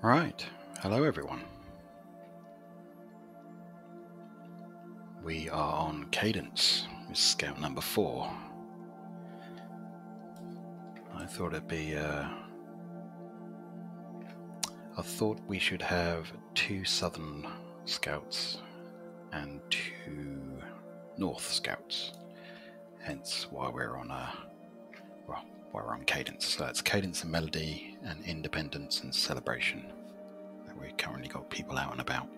Right, hello everyone. We are on cadence with scout number four. I thought it'd be. Uh, I thought we should have two southern scouts and two north scouts. Hence why we're on a. Well, we're on cadence. So that's cadence and melody and independence and celebration. That we've currently got people out and about.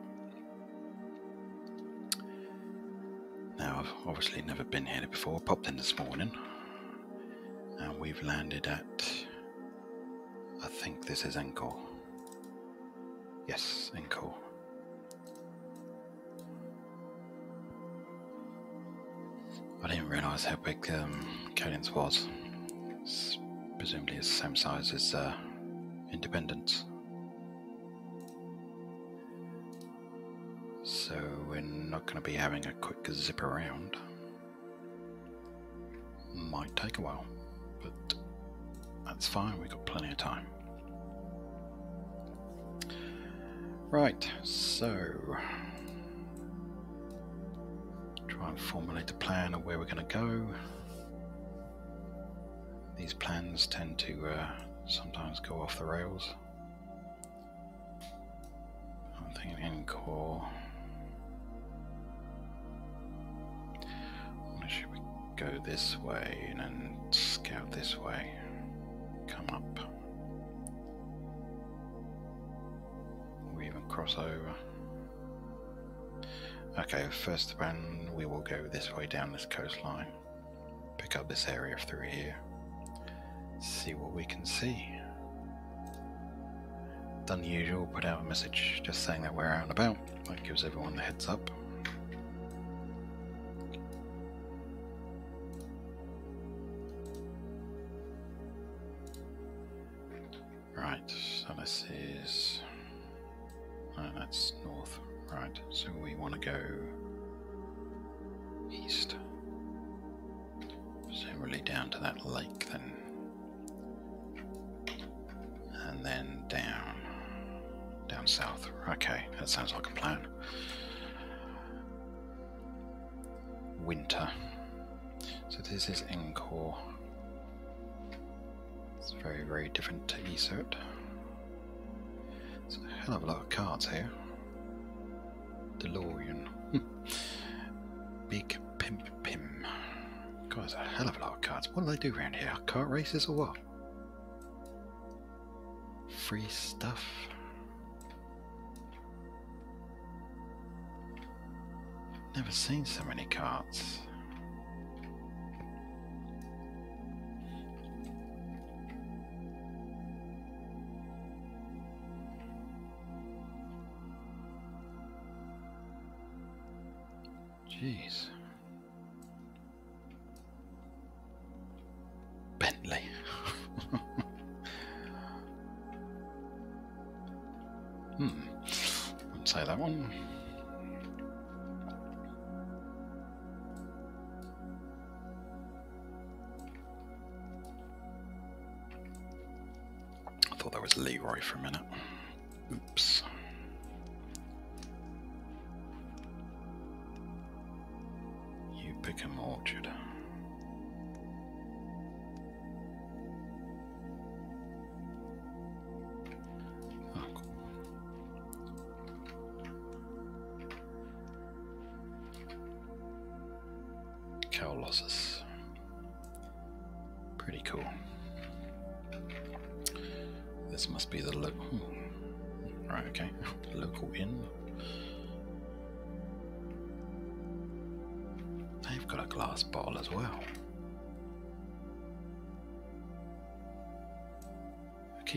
Now, I've obviously never been here before. Popped in this morning, and we've landed at. I think this is Encore. Yes, Encore. I didn't realise how big um, Cadence was. It's presumably the same size as uh, Independence. So we're not going to be having a quick zip around. Might take a while, but that's fine, we've got plenty of time. Right, so try and formulate a plan of where we're going to go. These plans tend to uh, sometimes go off the rails. I'm thinking Encore. Should we go this way and then scout this way? Come up. Or even cross over. Okay, first then we will go this way down this coastline. Pick up this area through here. See what we can see. Done the usual, put out a message just saying that we're out and about. That gives everyone the heads up. Kart races or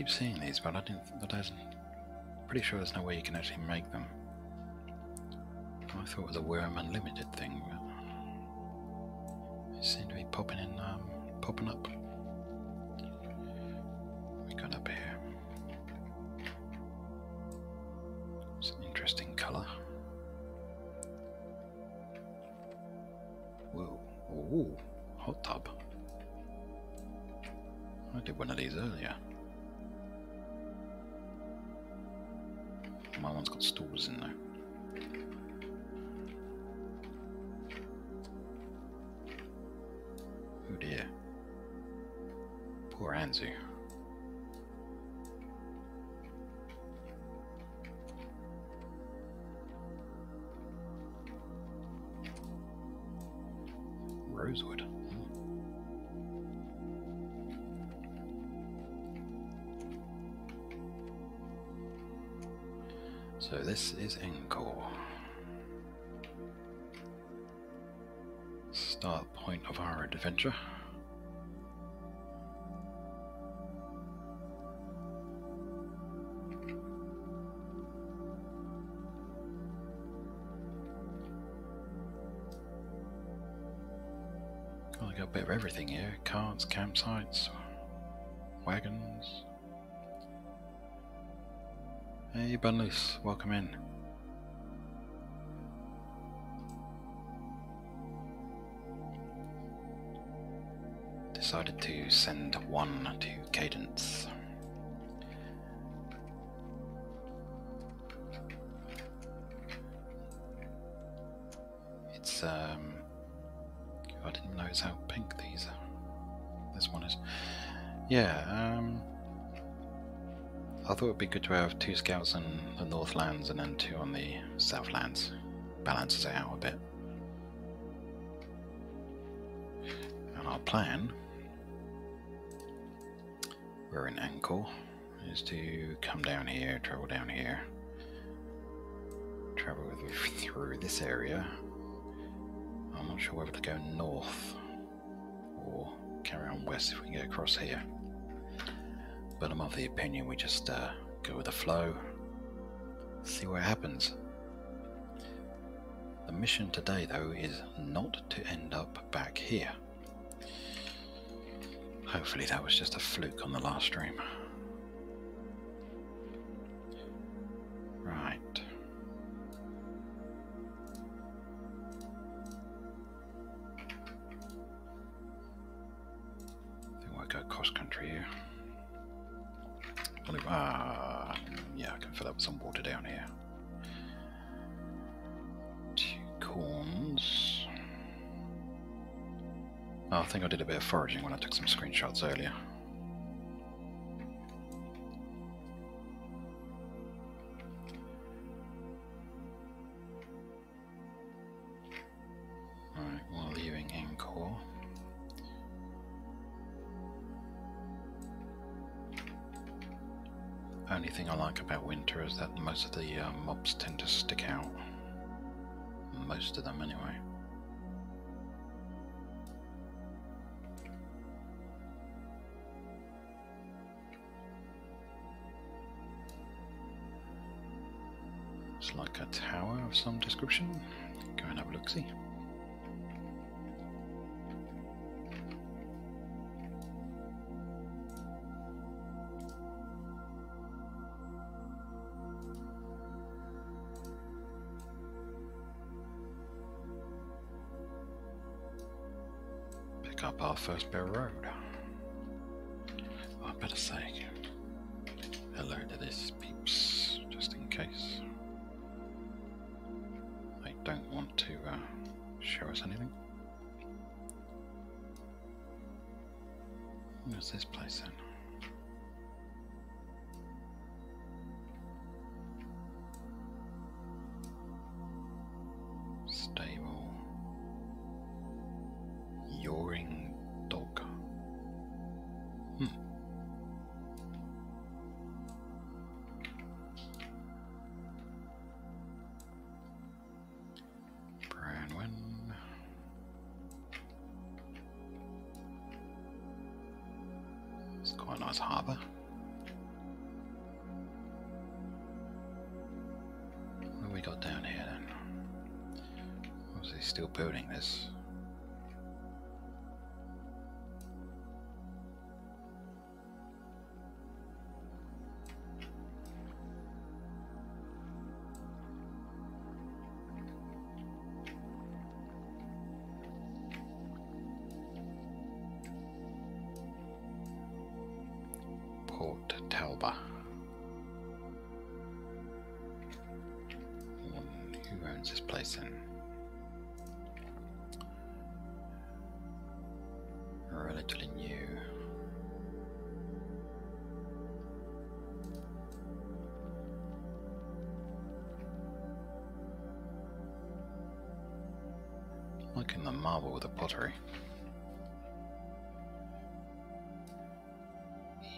keep seeing these, but I didn't. But there's pretty sure there's no way you can actually make them. I thought it was a Wurm Unlimited thing, but they seem to be popping in, um, popping up. Stores in there. Oh dear. Poor Anzu. This is Encore. Start point of our adventure. Got a bit of everything here. Carts, campsites, wagons. Hey Bunloose, welcome in. Decided to send one to Cadence. It's um I didn't notice how pink these are. This one is. Yeah, I thought it'd be good to have two scouts in the Northlands and then two on the Southlands. Balances it out a bit. And our plan, we're in Ankle, is to come down here, travel down here, travel through this area. I'm not sure whether to go north or carry on west if we can get across here but I'm of the opinion we just uh, go with the flow, see what happens. The mission today, though, is not to end up back here. Hopefully, that was just a fluke on the last stream. Bear. Still building this. Pottery.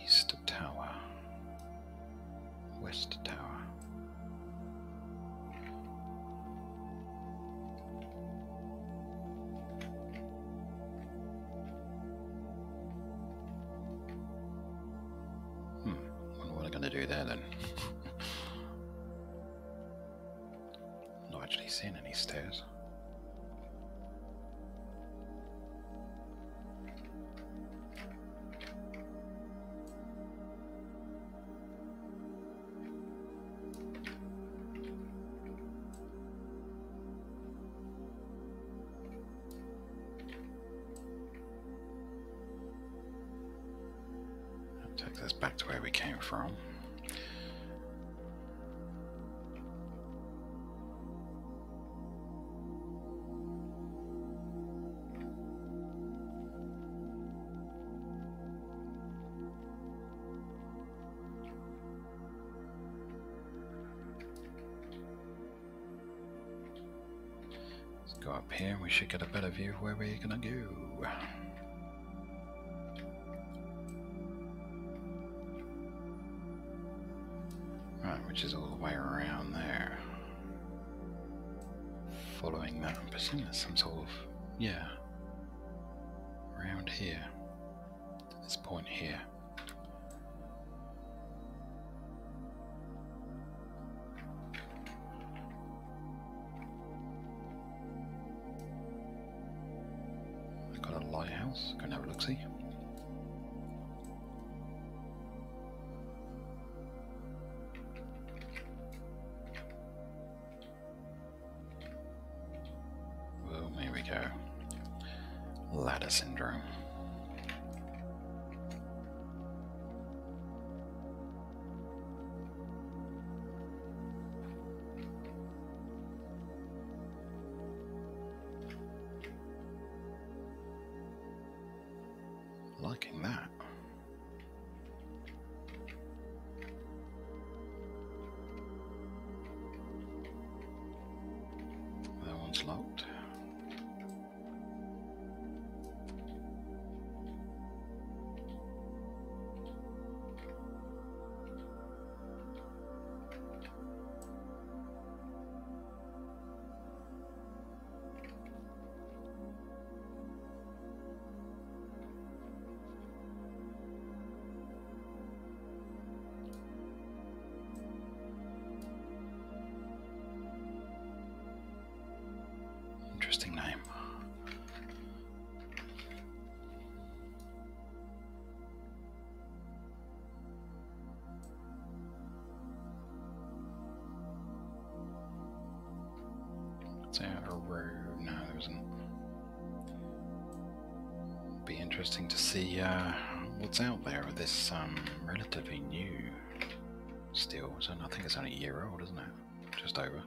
East Tower. West Tower. Hmm. Wonder what I'm gonna do there then. Not actually seeing any stairs. Takes us back to where we came from. Let's go up here and we should get a better view of where we're gonna go. Following that, I'm presuming there's some sort of, yeah, around here, this point here. Interesting to see uh, what's out there with this um, relatively new steel. So I think it's only a year old, isn't it? Just over.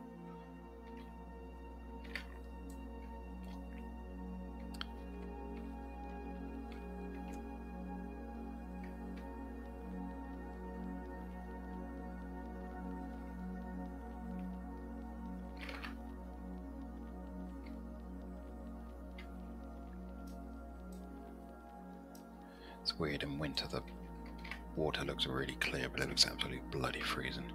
Weird in winter the water looks really clear, but it looks absolutely bloody freezing.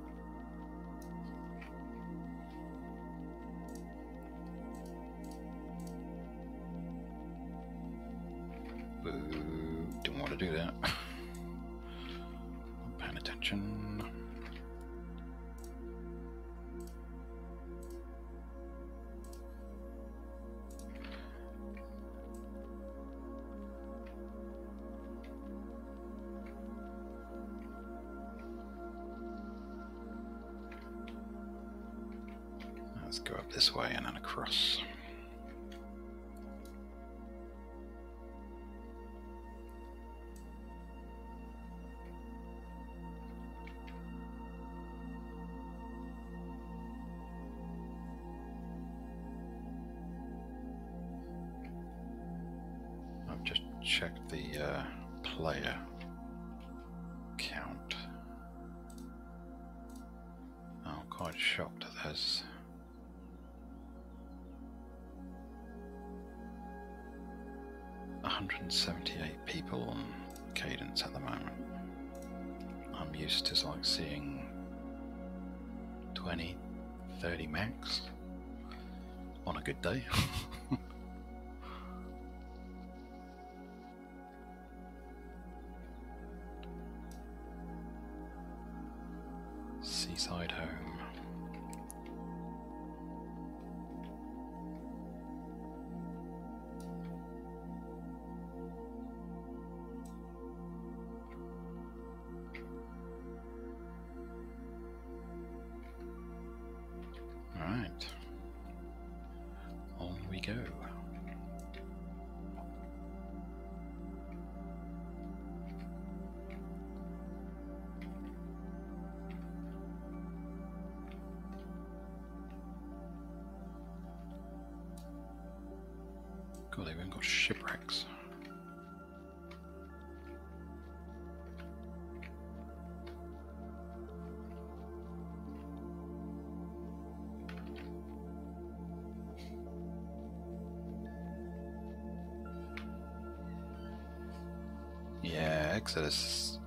Exodus.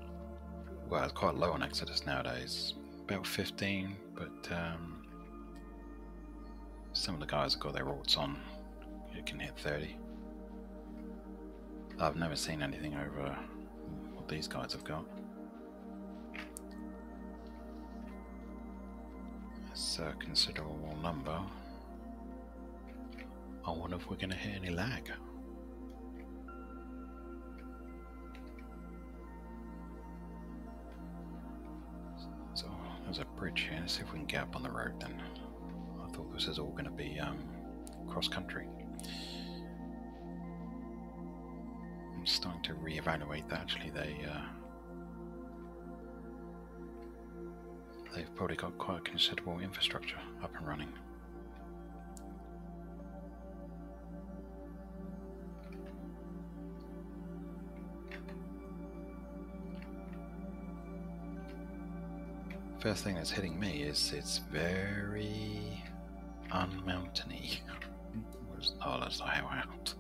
Well, it's quite low on Exodus nowadays. About 15, but um, some of the guys have got their alts on. It can hit 30. I've never seen anything over what these guys have got. It's a considerable number. I wonder if we're going to hit any lag. There's a bridge here. Let's see if we can get up on the road then. I thought this is all going to be um, cross country. I'm starting to reevaluate that actually they uh, they've probably got quite considerable infrastructure up and running. First thing that's hitting me is it's very unmountainy. Oh, that's not how out.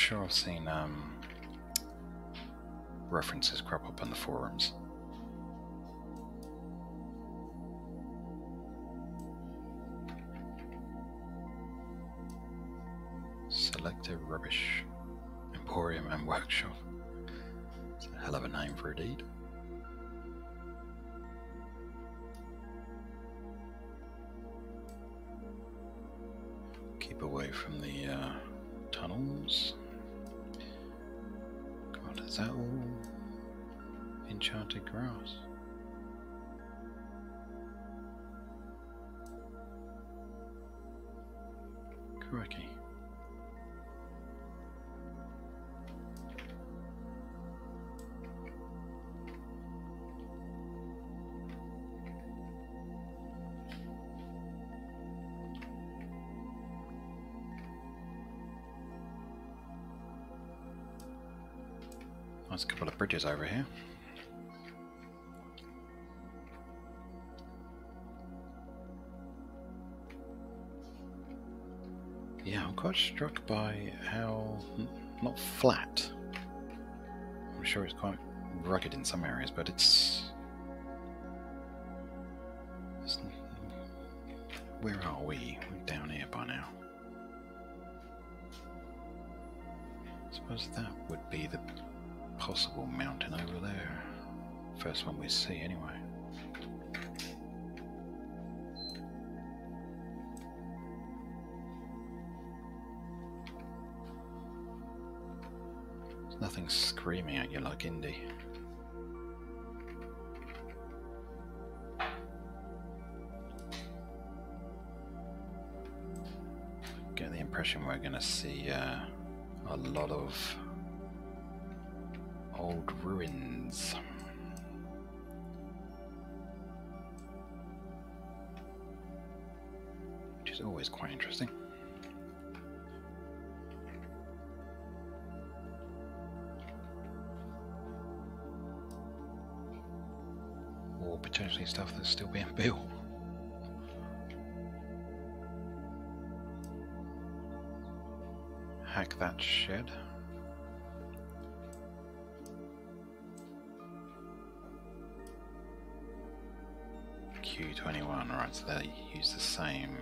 Sure I've seen um, references crop up in the forums. Selective Rubbish Emporium and Workshop. It's a hell of a name for a deed. Keep away from the uh, tunnels. Is that all enchanted grass? Over here. Yeah, I'm quite struck by how not flat. I'm sure it's quite rugged in some areas, but it's, it's where are we? We're down here by now. I suppose that would be the possible mountain over there. First one we see, anyway. There's nothing screaming at you like Indy. Get the impression we're going to see uh, a lot of ruins. Which is always quite interesting. Or potentially stuff that's still being built. Q21, right, so they use the same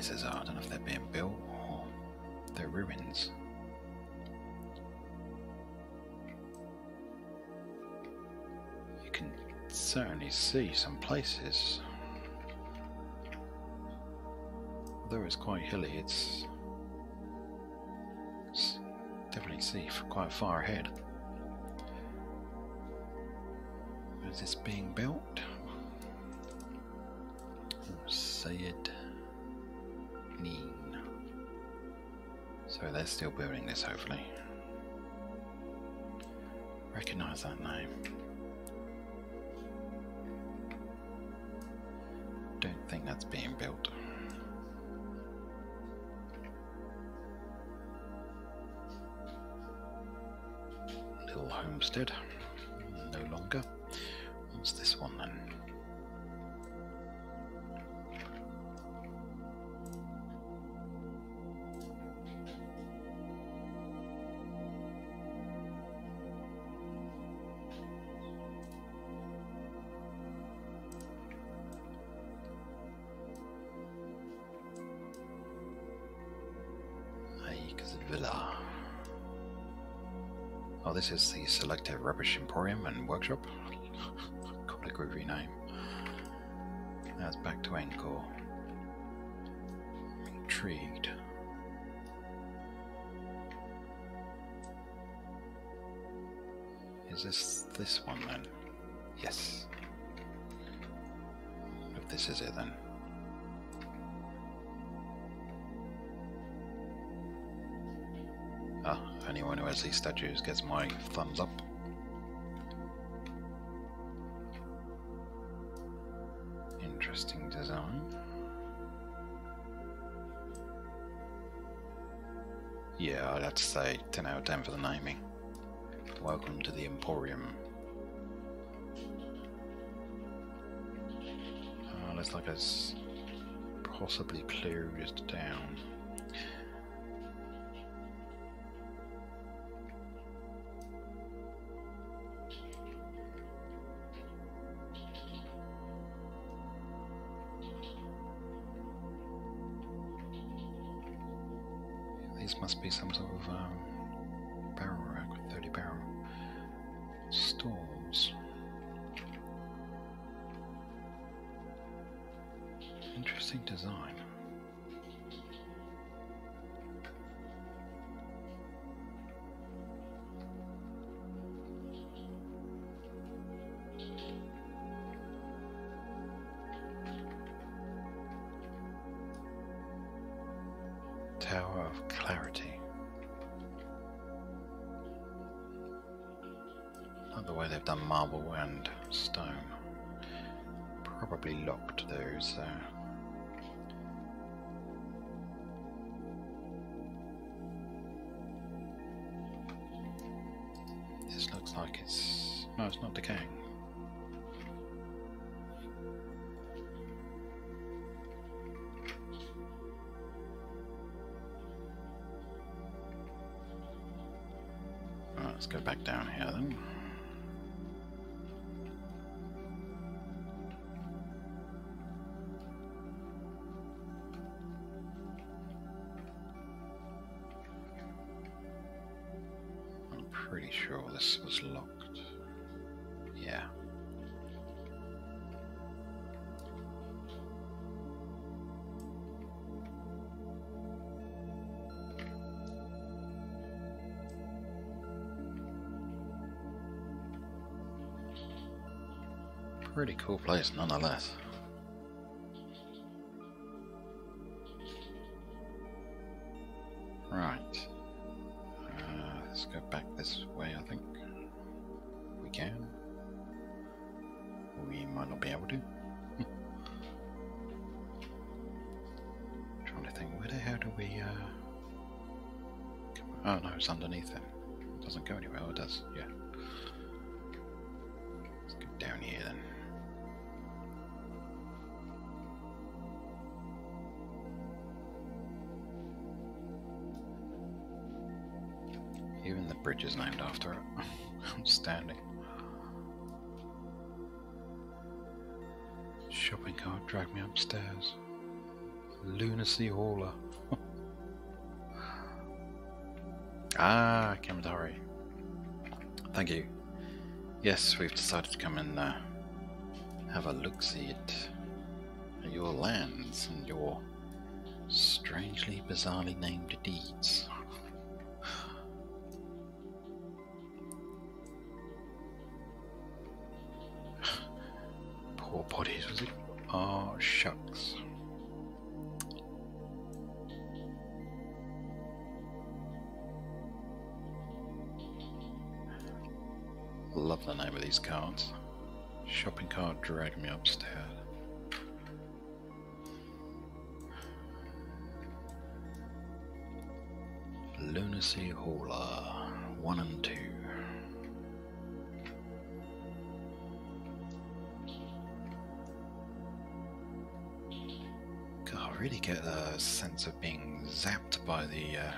places are. I don't know if they're being built or they're ruins. You can certainly see some places. Although it's quite hilly, it's, it's definitely see quite far ahead. Is this being built? Sayed So they're still building this, hopefully. Recognize that name. Don't think that's being built. Little homestead, is the Selective Rubbish Emporium and Workshop. Got a groovy name. That's back to Encore. Intrigued. Is this this one then? Yes. If this is it then. These statues gets my thumbs up. Interesting design. Yeah, I'd have to say 10 out of 10 for the naming. Welcome to the Emporium. Uh, looks like it's possibly closed down. Pretty cool place nonetheless. Bizarrely named deeds. Poor bodies, was it? Oh, shucks. Love the name of these cards. Shopping cart dragged me upstairs. Lunacy Hauler 1 and 2. God, I really get a sense of being zapped by the uh,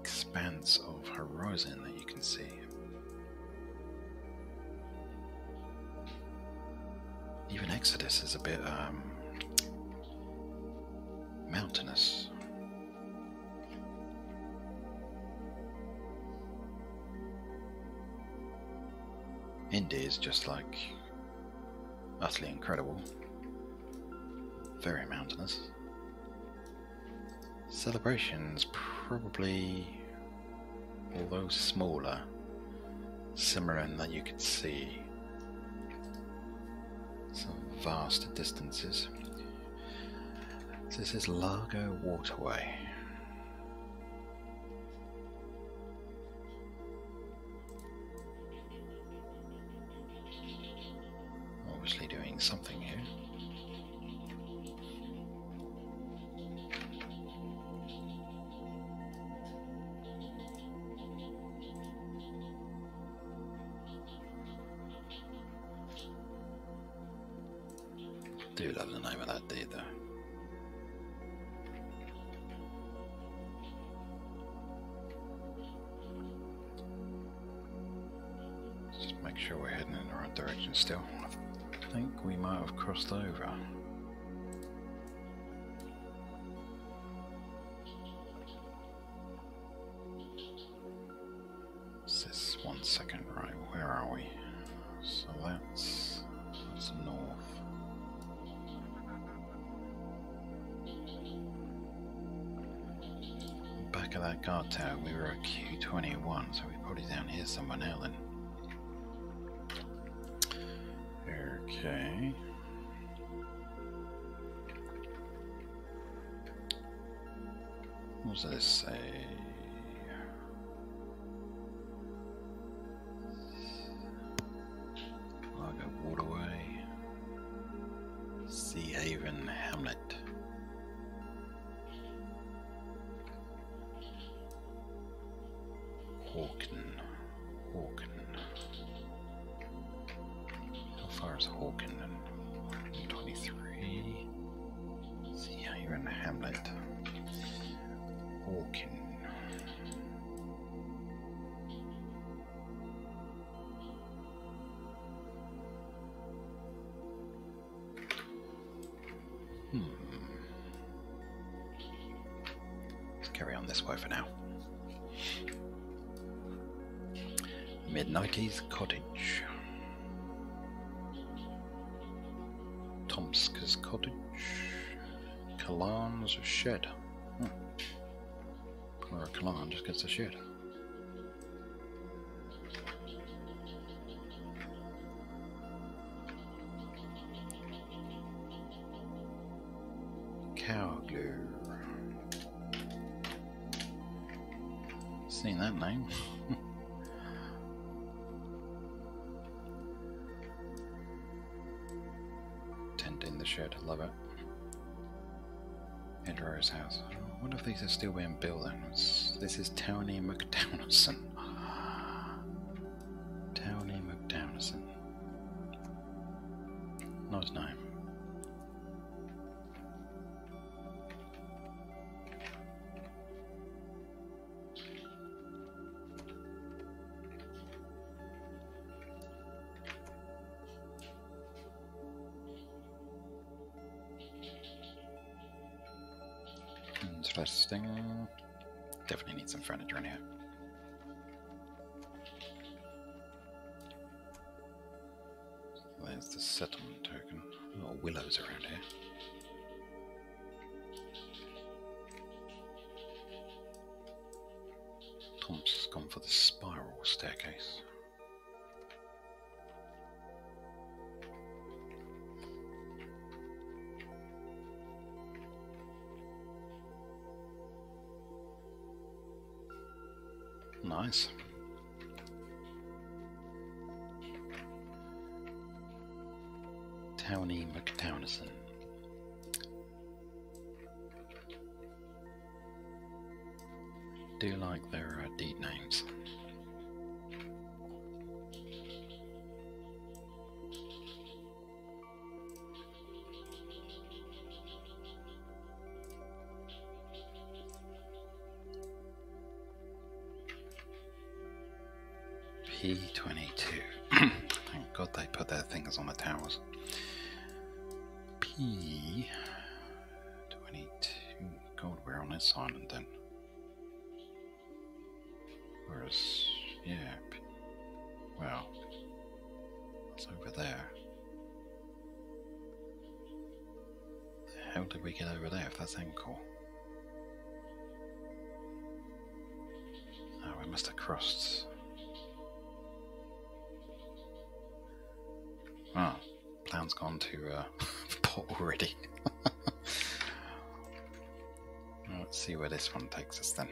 expanse of horizon that you can see. Even Exodus is a bit um, mountainous. Indy is just like utterly incredible. Very mountainous. Celebrations probably, although smaller, similar in that you could see some vast distances. This is Largo Waterway. Kalan's shed. Hmm. Where a Kalan just gets a shed. It's, this is Townie McDownison. Townie McDownison. Nice name. Definitely need some furniture in here. There's the settlement token. Of willows around here. Nice. Townie McTownison. do you like their uh, deed names. How did we get over there if that's Encore? Oh, we must have crossed. Ah, Oh, plan's gone to uh, port already. Let's see where this one takes us then.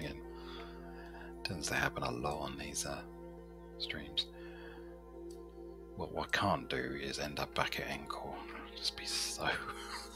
Around again. Tends to happen a lot on these uh, streams. What, what I can't do is end up back at Encore. Just be so.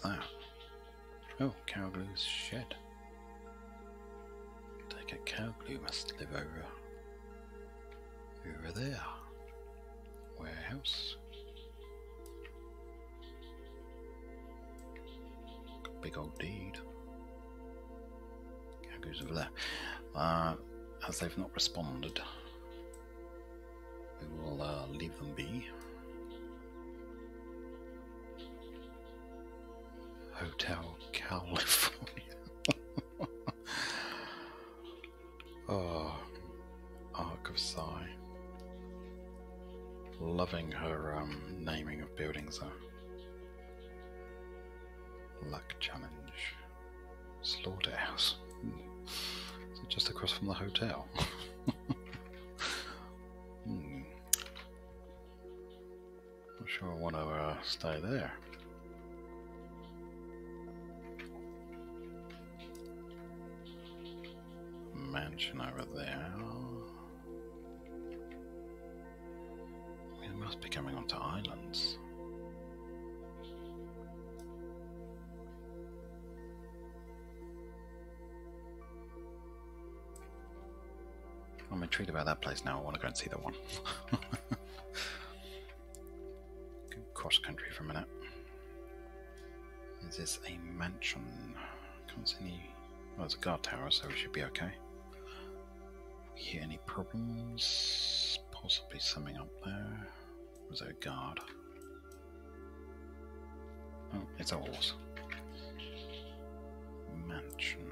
What was that? Oh, Cowglue's shed. Take it, Cowglue must live over over there. Warehouse. Big old deed. Cowglue's over there. Uh, as they've not responded, we will uh, leave them be. California. oh, Ark of Sigh. Loving her um, naming of buildings though. Luck Challenge. Slaughterhouse. Is it just across from the hotel? hmm. Not sure I want to uh, stay there. Must be coming onto islands. I'm intrigued about that place now. I want to go and see that one. Cross country for a minute. Is this a mansion? Can't see any. Well, it's a guard tower, so we should be okay. We hear any problems? Possibly something up there. Was a guard? Oh, it's a horse. Mansion.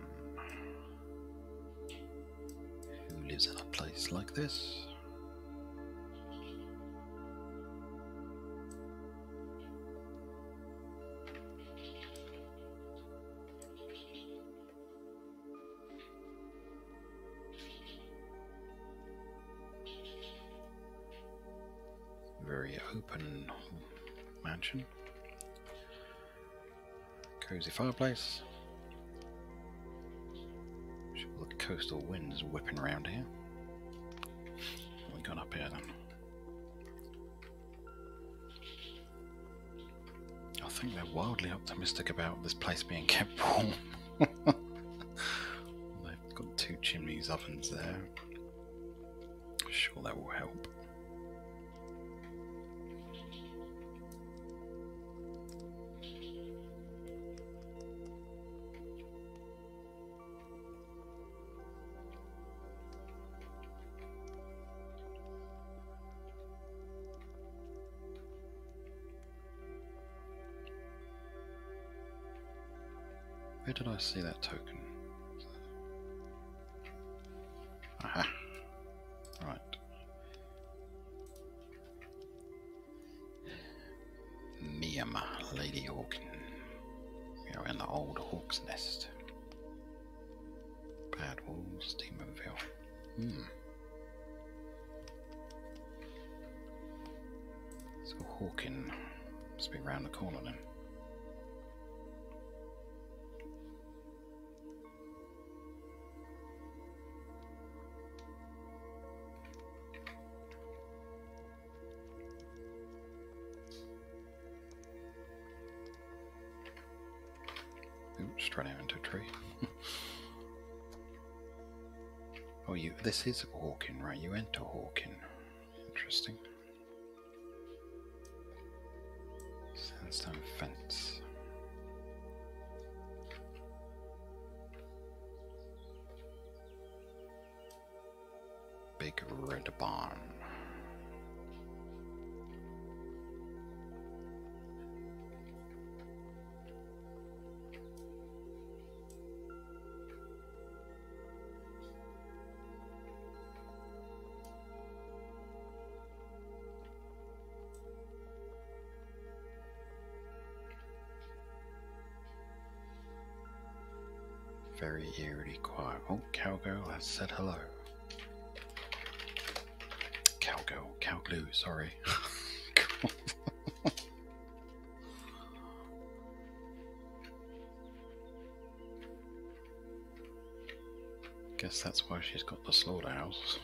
Who lives in a place like this? Cozy fireplace. Sure the coastal winds whipping around here. What we got up here then? I think they're wildly optimistic about this place being kept warm. They've got two chimneys ovens there. Sure that will help. See that token? This is Hawkin, right? You enter Hawkin. Interesting. Very eerily quiet. Oh, cowgirl has said hello. Cowgirl, cowglue, sorry. Guess that's why she's got the slaughterhouse.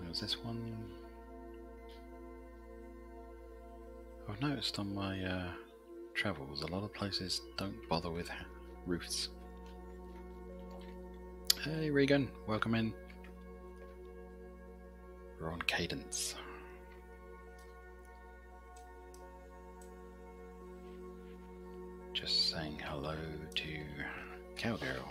Is this one? I've noticed on my uh, travels, a lot of places don't bother with roofs. Hey Regan, welcome in. We're on cadence. Just saying hello to Cowgirl.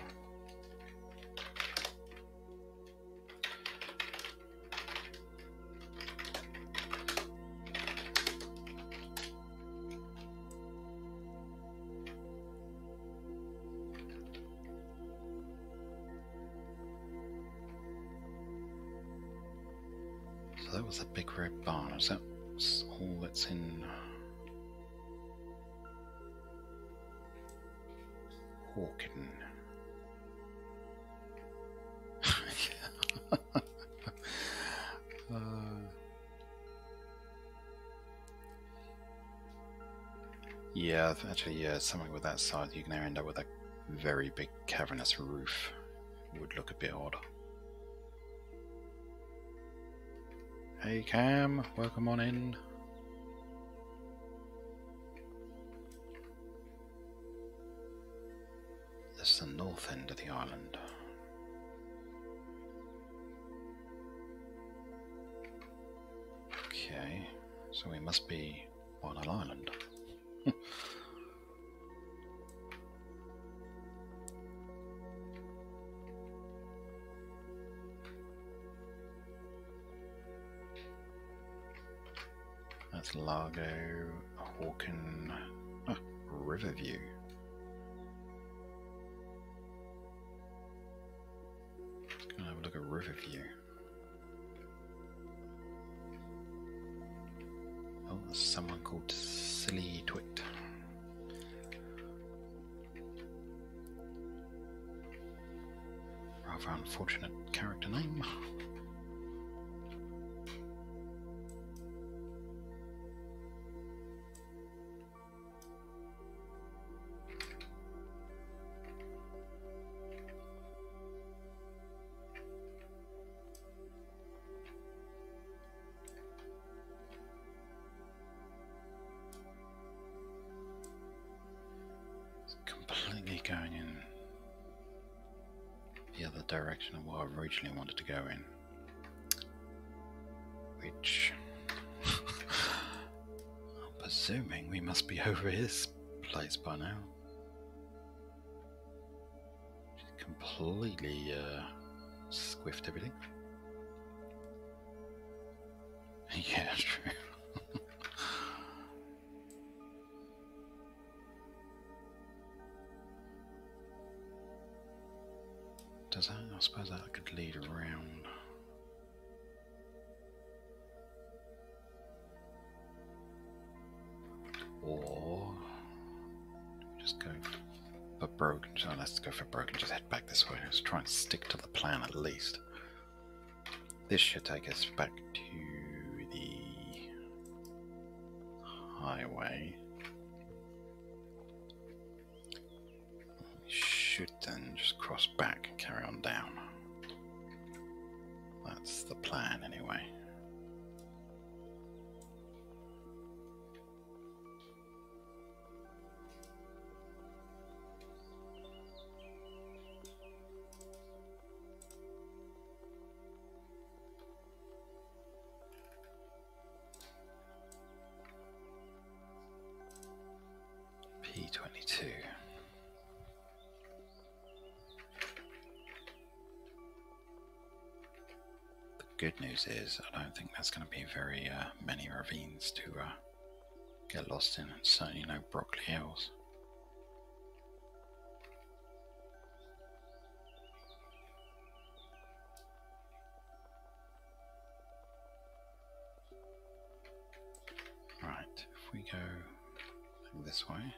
Yeah, actually, yeah, something with that size, you can end up with a very big cavernous roof. Would look a bit odd. Hey Cam, welcome on in. Hawken, oh, Riverview. Let's have a look at Riverview. Oh, there's someone called Silly Twit. Rather unfortunate character name. Go in. Which I'm presuming we must be over his place by now. Completely uh, squiffed everything. yeah, P22. The good news is, I don't think there's going to be very uh, many ravines to uh, get lost in, and certainly no Broccoli Hills. Right, if we go this way.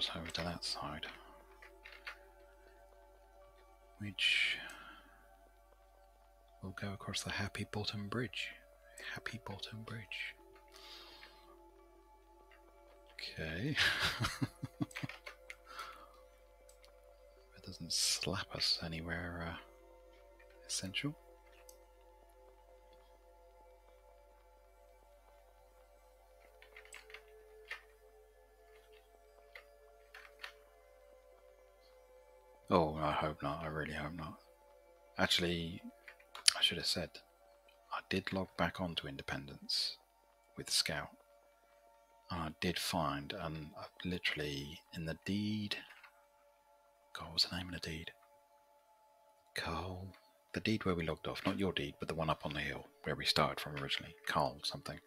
Across over to that side. Which will go across the Happy Bottom Bridge. Happy Bottom Bridge. Okay. it doesn't slap us anywhere uh, essential. Oh, I hope not. I really hope not. Actually, I should have said I did log back onto Independence with Scout. And I did find, and uh, literally in the deed. God, what was the name of the deed? Carl. The deed where we logged off, not your deed, but the one up on the hill where we started from originally. Carl something.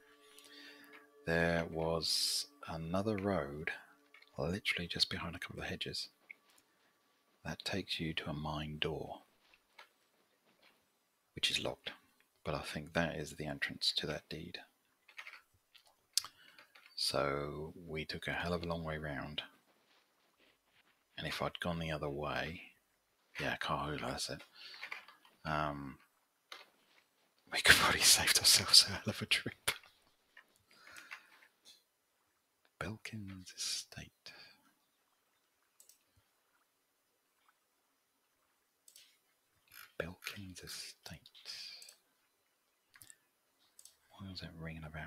There was another road, literally just behind a couple of hedges, that takes you to a mine door, which is locked. But I think that is the entrance to that deed. So we took a hell of a long way round. And if I'd gone the other way, yeah, Kahula, that's it. Um, we could probably saved ourselves a hell of a trip. Belkins Estate. Belkins Estate. Why was that ringing a bell?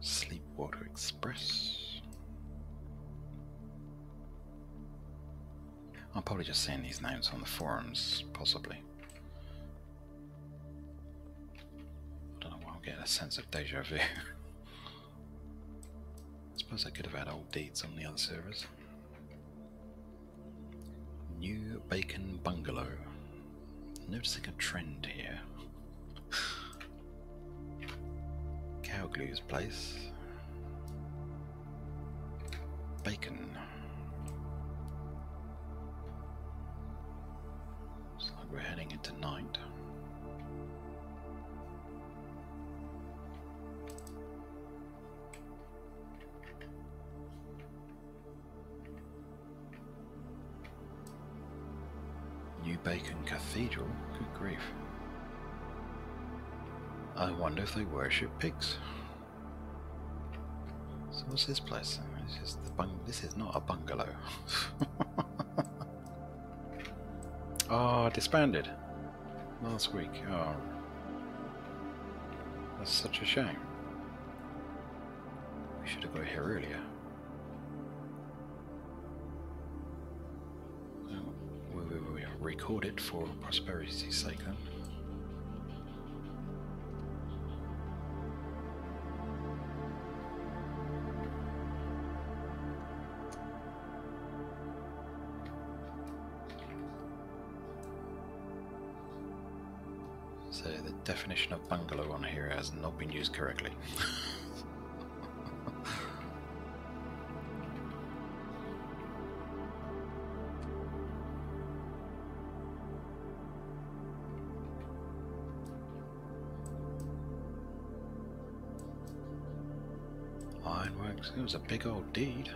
Sleepwater Express. I'm probably just seeing these names on the forums, possibly. I don't know why I'm getting a sense of deja vu. I suppose I could have had old deeds on the other servers. New Bacon Bungalow. Noticing a trend here. Cowglue's place. Bacon. Looks like we're heading into night. Bacon Cathedral? Good grief. I wonder if they worship pigs. So what's this place? This is the bung this is not a bungalow. oh, disbanded. Last week. Oh. That's such a shame. We should have got here earlier. It for prosperity's sake then. So the definition of bungalow on here has not been used correctly. was a big old deed.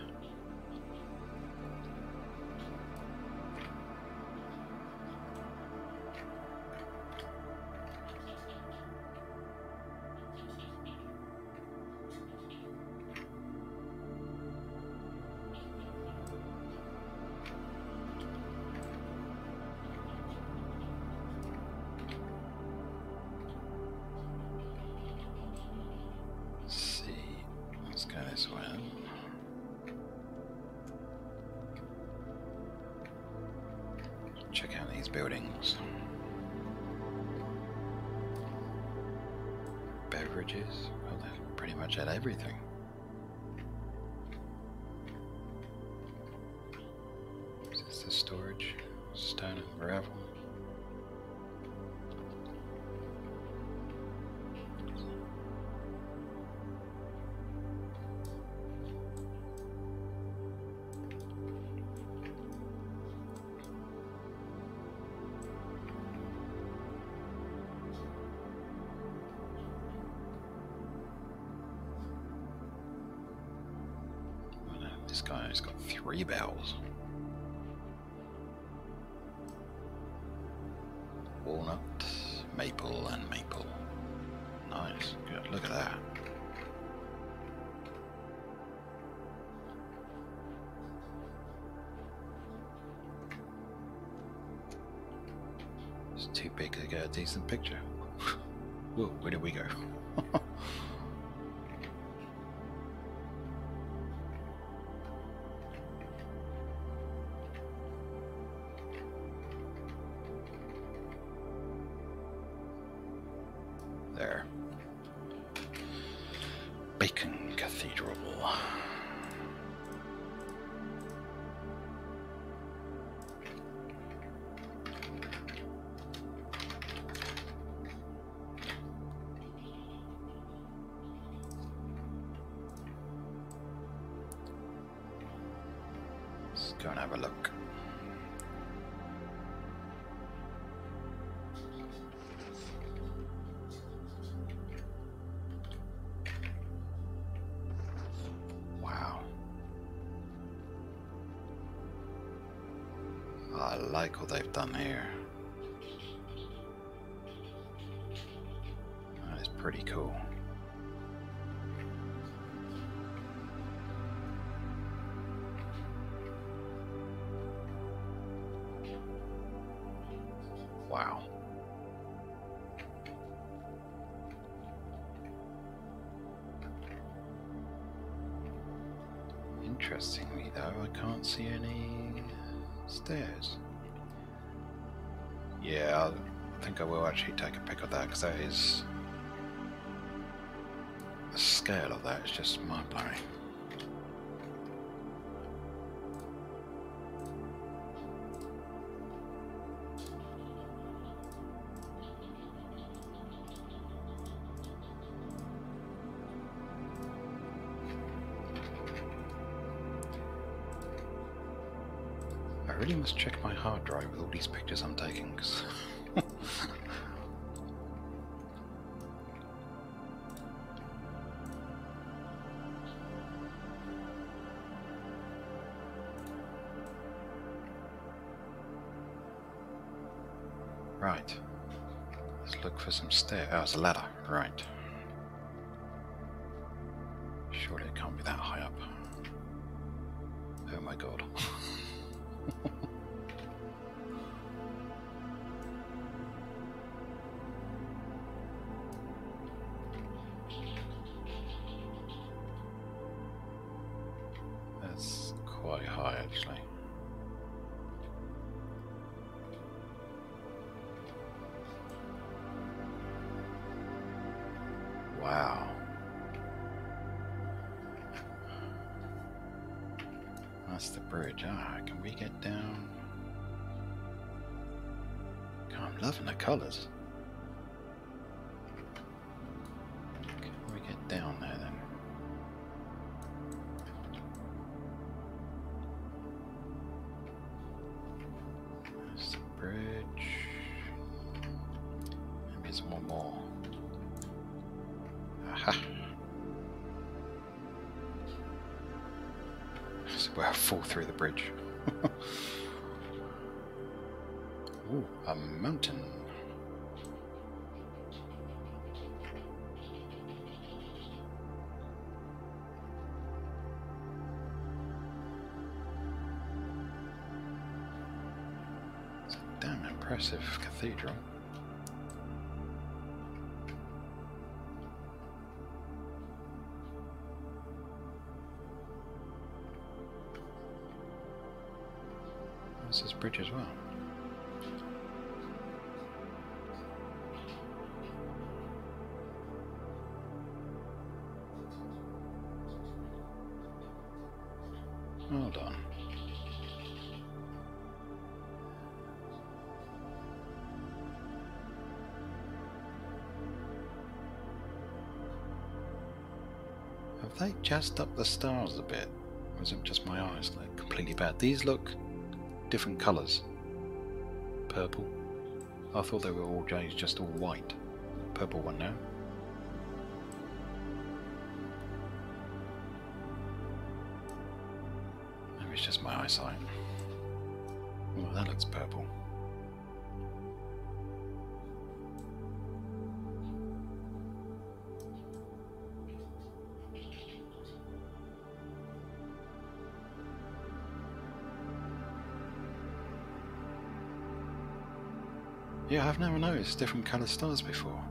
To get a decent picture. Whoa, where did we go? what they've done here. That is pretty cool. Wow. Interestingly, though, I can't see any stairs. Think I will actually take a pick of that because that is. The scale of that is just mind blowing. I really must check my hard drive with all these pictures I'm taking. 'cause some. Oh, it's a ladder. Right. Surely it can't be that high up. Oh my god. That's quite high actually. Bridge. Ah, can we get down? God, I'm loving the colours. This bridge as well. They jazzed up the stars a bit? Or is it just my eyes that are completely bad? These look different colours. Purple. I thought they were all just all white. Purple one now. I've never noticed different coloured stars before.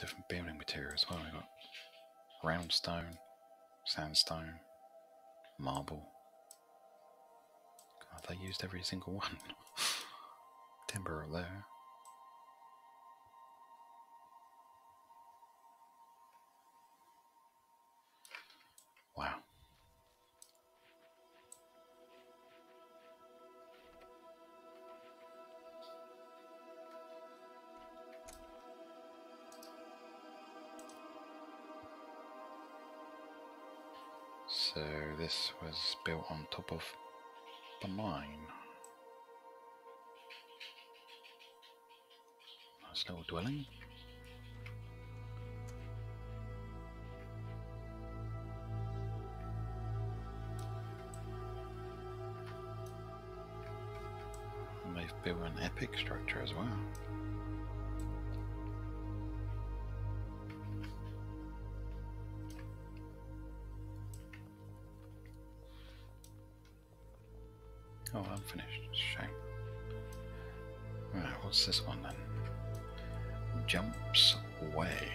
Different building materials. Well, we got Round stone, sandstone, marble. God, they used every single one. Timber there. Was built on top of the mine. Nice little dwelling. And they've built an epic structure as well. This one then? Jumps away.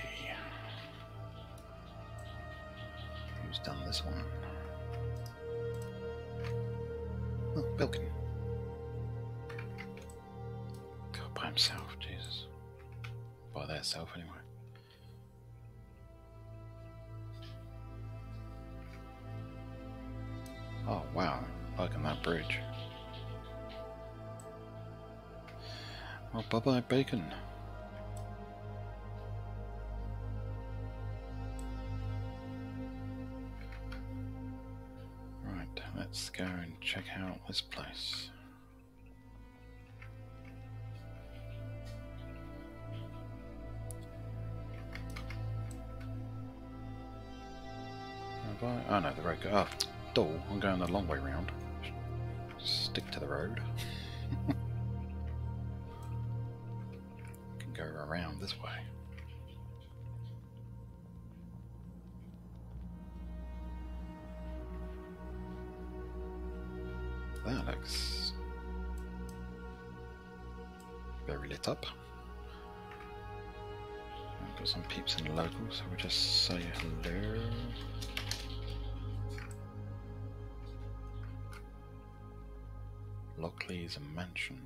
Who's done this one? Oh, Bilkin. God, by himself, Jesus. By their self, anyway. Bye bye, bacon. Right, let's go and check out this place. I? Oh no, the road. Oh, dull. I'm going the long way round. Stick to the road. this way. That looks very lit up. I've got some peeps in the local, so we'll just say hello. Lockley's a mansion.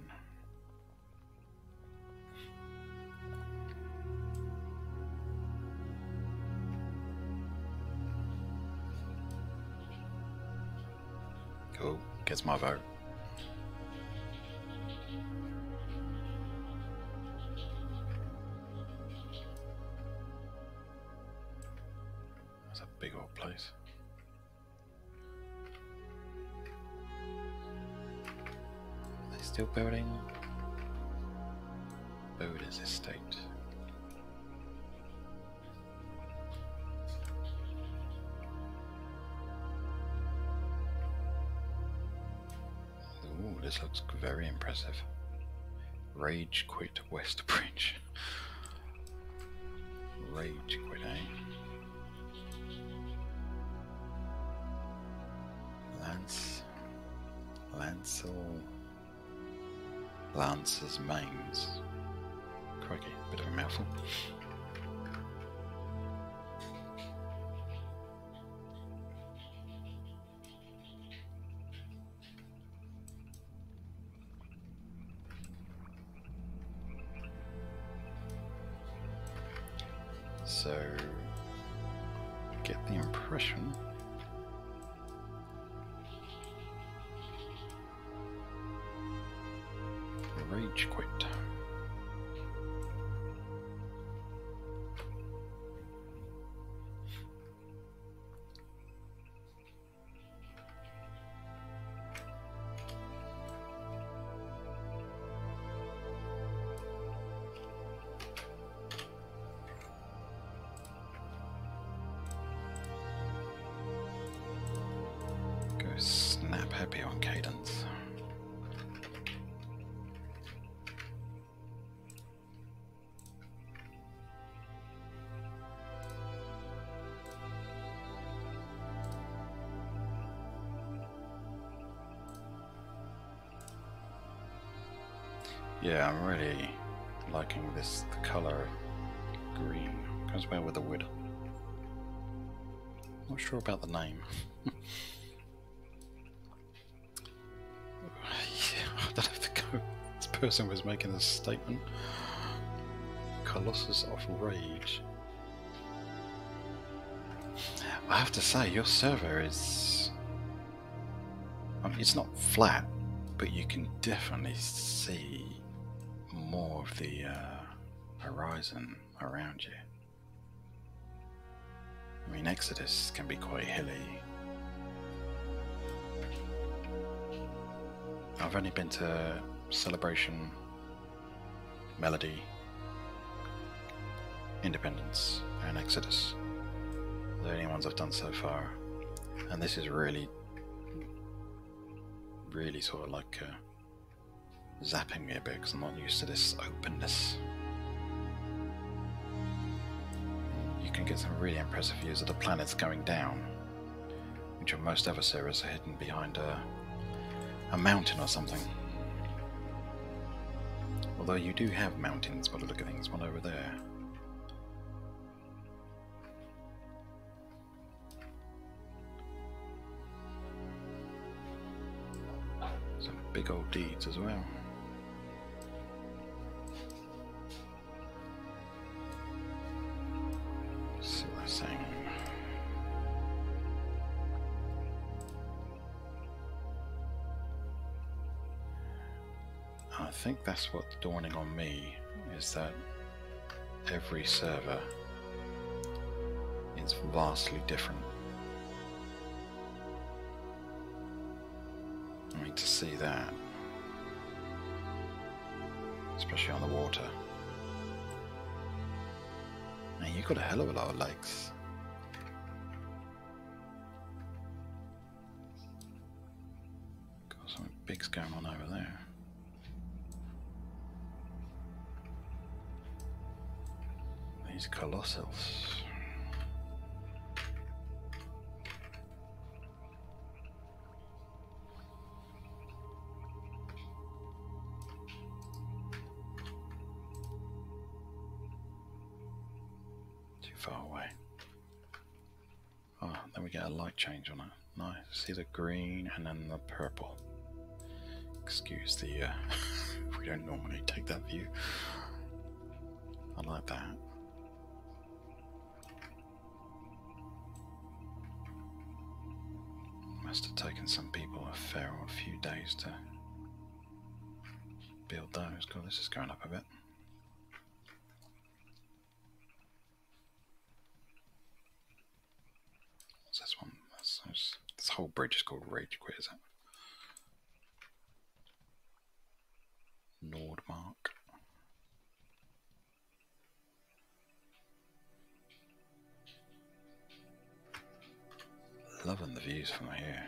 My vote. Yeah, I'm really liking this the color green. Goes well with the wood. Not sure about the name. yeah, I don't have to go. This person was making a statement. Colossus of Rage. I have to say, your server is. I mean, it's not flat, but you can definitely see of the uh, horizon around you. I mean, Exodus can be quite hilly. I've only been to Celebration, Melody, Independence, and Exodus. The only ones I've done so far. And this is really, really sort of like uh, zapping me a bit because I'm not used to this openness. You can get some really impressive views of the planets going down, which on most other servers are hidden behind a, a mountain or something. Although you do have mountains by the look of things, one over there. Some big old deeds as well. Think that's what's dawning on me is that every server is vastly different. I mean, to see that, especially on the water. And you've got a hell of a lot of lakes. Got something big's going on over there. These colossals. Too far away. Oh, then we get a light change on it. Nice. See the green and then the purple. Excuse the, uh, we don't normally take that view. I like that. Must have taken some people a fair old few days to build those. God, this is going up a bit. What's this one? That's, that's, this whole bridge is called Rage Quit, is it? Nordmark. Loving the views from here.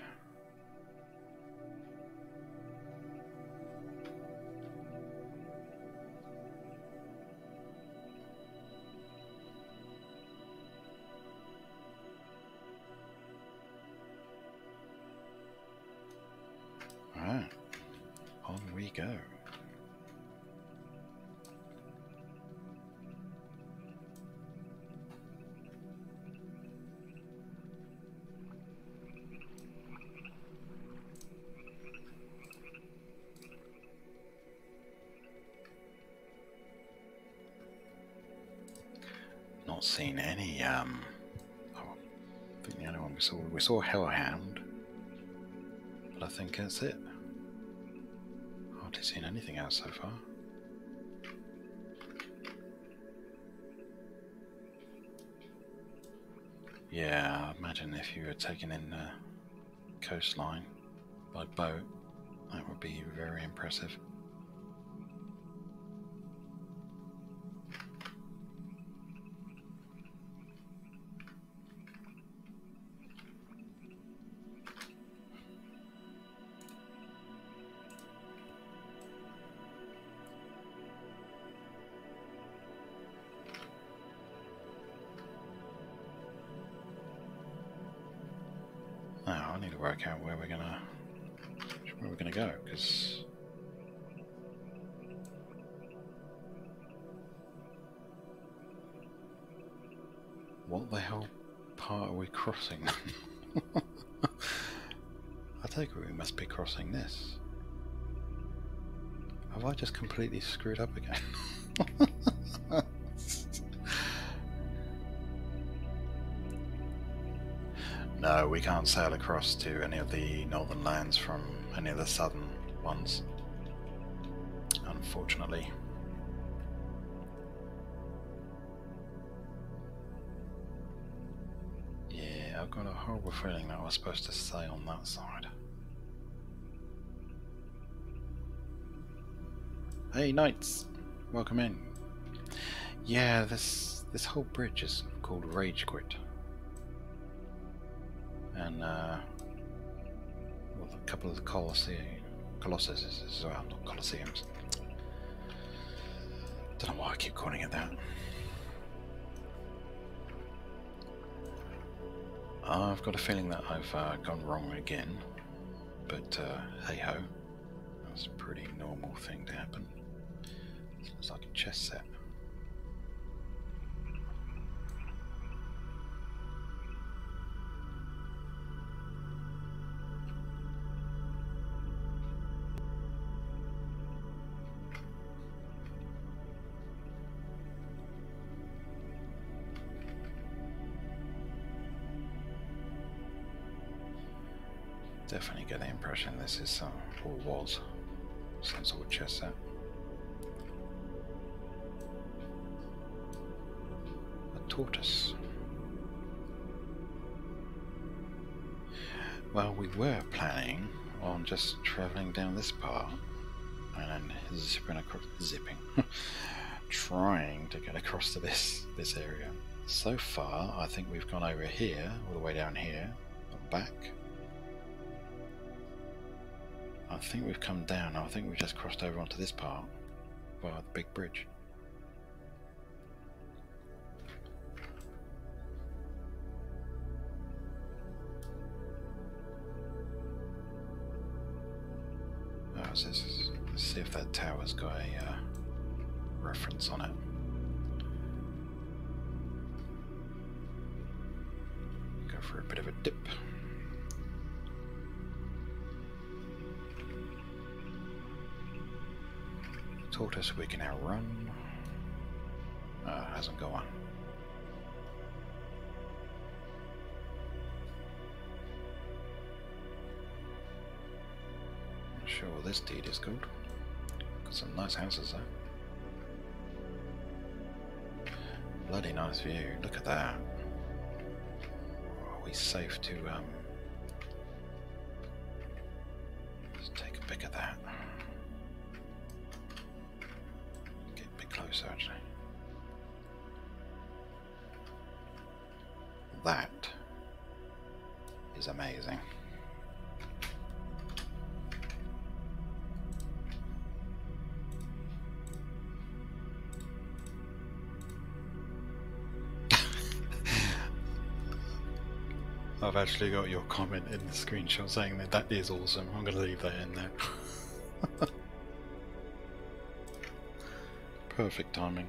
Saw, we saw Hellhound, but I think that's it. Hardly seen anything else so far. Yeah, I imagine if you were taking in the coastline by boat, that would be very impressive. Just completely screwed up again? no, we can't sail across to any of the northern lands from any of the southern ones. Unfortunately. Yeah, I've got a horrible feeling that I was supposed to stay on that side. Hey, knights! Welcome in. Yeah, this this whole bridge is called Rage Quit. And, uh, well, a couple of the Colossi Colossuses as well, not Colosseums. Don't know why I keep calling it that. I've got a feeling that I've uh, gone wrong again, but uh, hey ho, that's a pretty normal thing to happen. Looks like a chess set. Definitely get the impression this is some, or was, some sort of chess set. Tortoise. Well, we were planning on just travelling down this part and then zipping across, zipping, trying to get across to this this area. So far, I think we've gone over here, all the way down here, and back. I think we've come down. I think we've just crossed over onto this part via the big bridge. Tower's got a uh, reference on it. Go for a bit of a dip. Tortoise we can outrun. Uh, hasn't gone. sure what this deed is called. Some nice houses there. Bloody nice view. Look at that. Are we safe to um let's take a pic of that. Get a bit closer actually. That is amazing. I've actually got your comment in the screenshot saying that that is awesome. I'm going to leave that in there. Perfect timing.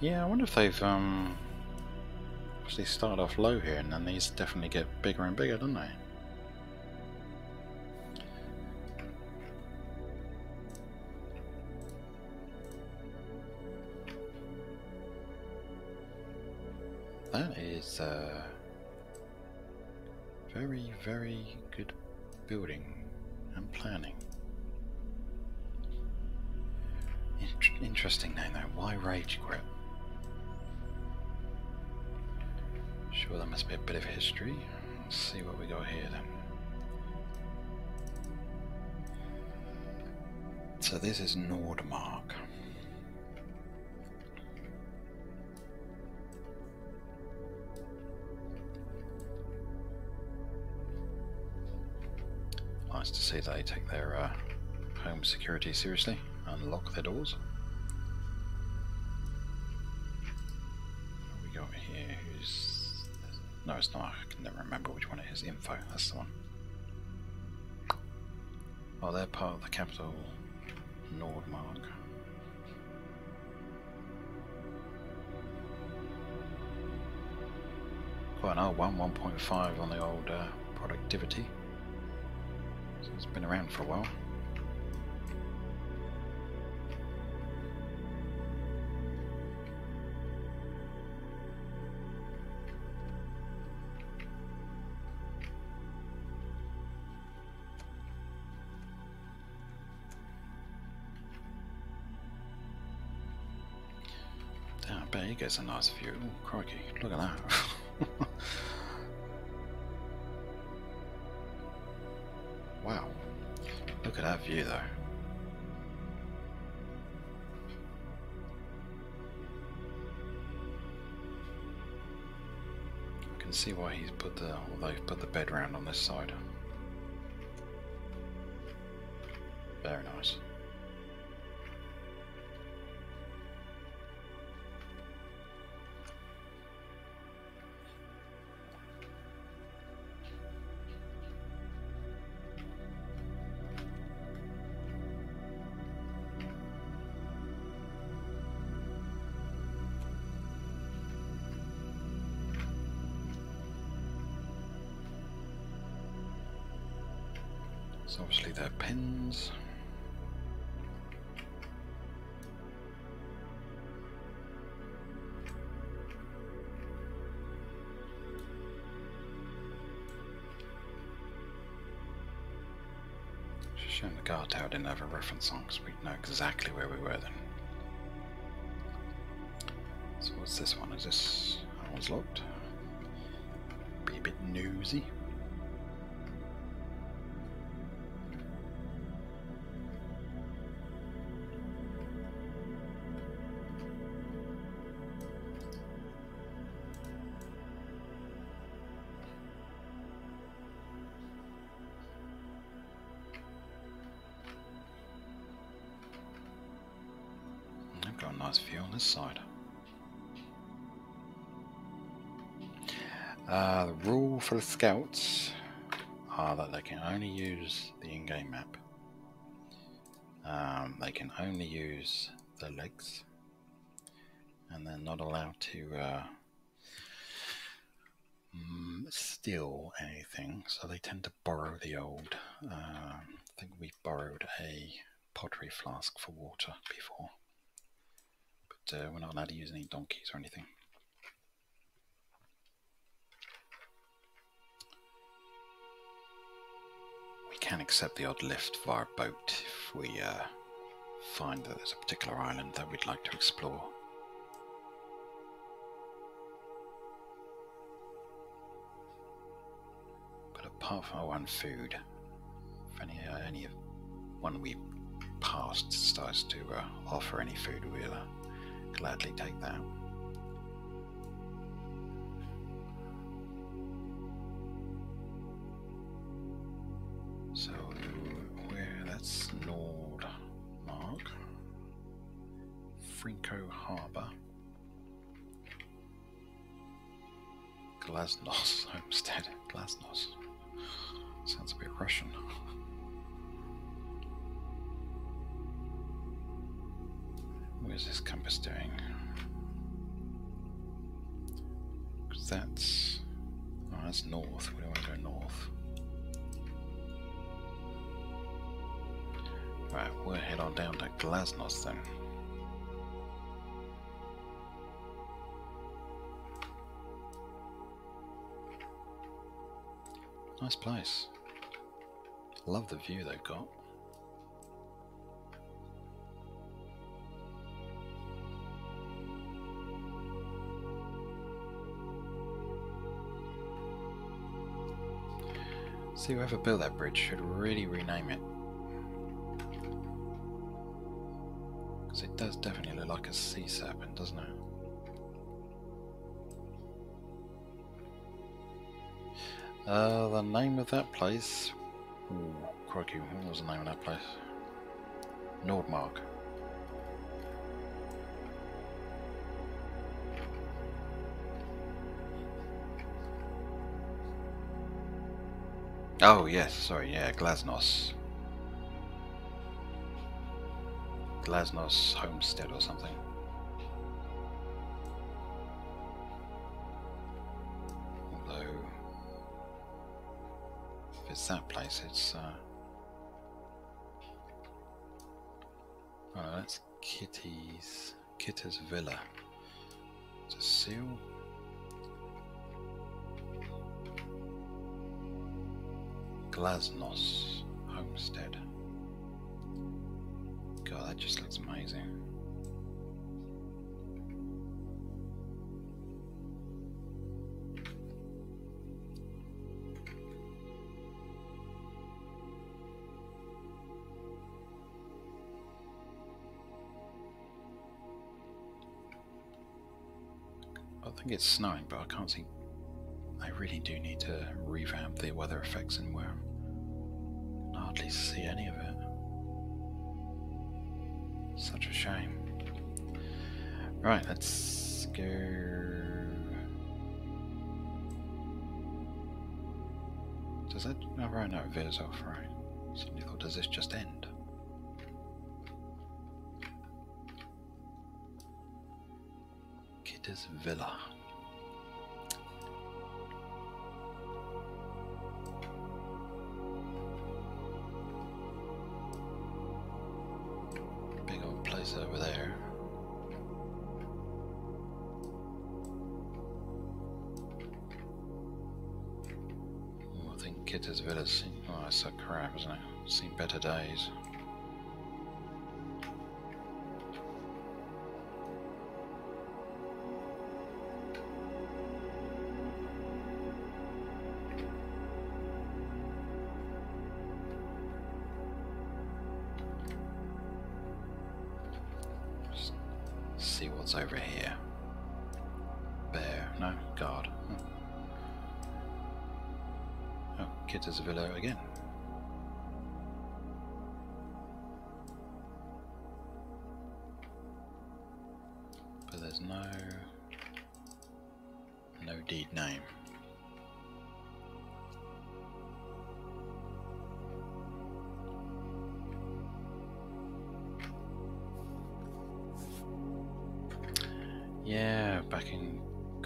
Yeah, I wonder if they've um start off low here and then these definitely get bigger and bigger, don't they? That is uh, very, very good building and planning. interesting name though. Why Rage Quit? Sure, there must be a bit of history. Let's see what we got here then. So this is Nordmark. Nice to see they take their uh, home security seriously and lock their doors. Info. That's the one. Oh, they're part of the capital, Nordmark. Quite an old one, 1.5 on the old uh, productivity. So it's been around for a while. Gets a nice view. Ooh, crikey, look at that. wow. Look at that view though. I can see why he's put the well, they've put the bed round on this side. Reference on because we'd know exactly where we were then. So what's this one? Is this that one's locked? Be a bit newsy. For the scouts are that they can only use the in-game map. Um, they can only use the legs, and they're not allowed to uh, mm, steal anything. So they tend to borrow the old. Uh, I think we borrowed a pottery flask for water before but uh, we're not allowed to use any donkeys or anything. Can accept the odd lift via boat if we uh, find that there's a particular island that we'd like to explore. But apart from our one food, if any, uh, any one we passed starts to uh, offer any food, we'll uh, gladly take that. That's Nordmark, Frinko Harbour, Glasnost Homestead, Glasnost. Sounds a bit Russian. Where's this compass doing? Because that's. Oh, that's north. We don't want to go north. Right, we'll head on down to Glasnost then. Nice place. Love the view they've got. See, whoever built that bridge should really rename it. It does definitely look like a sea serpent, doesn't it? Uh, the name of that place? Ooh, crikey, what was the name of that place? Nordmark. Oh yes, sorry, yeah, Glasnost. Glasnost Homestead or something. Although, if it's that place, it's. Uh... Oh, that's Kitty's. Villa. It's a seal. Glasnost Homestead. God, that just looks amazing. I think it's snowing, but I can't see. I really do need to revamp the weather effects in Wurm. I can hardly see any of it. Such a shame. Right, let's go. Does that? Oh, right, no, it veers off, right. Suddenly thought, does this just end? Kitter's Villa. Better days.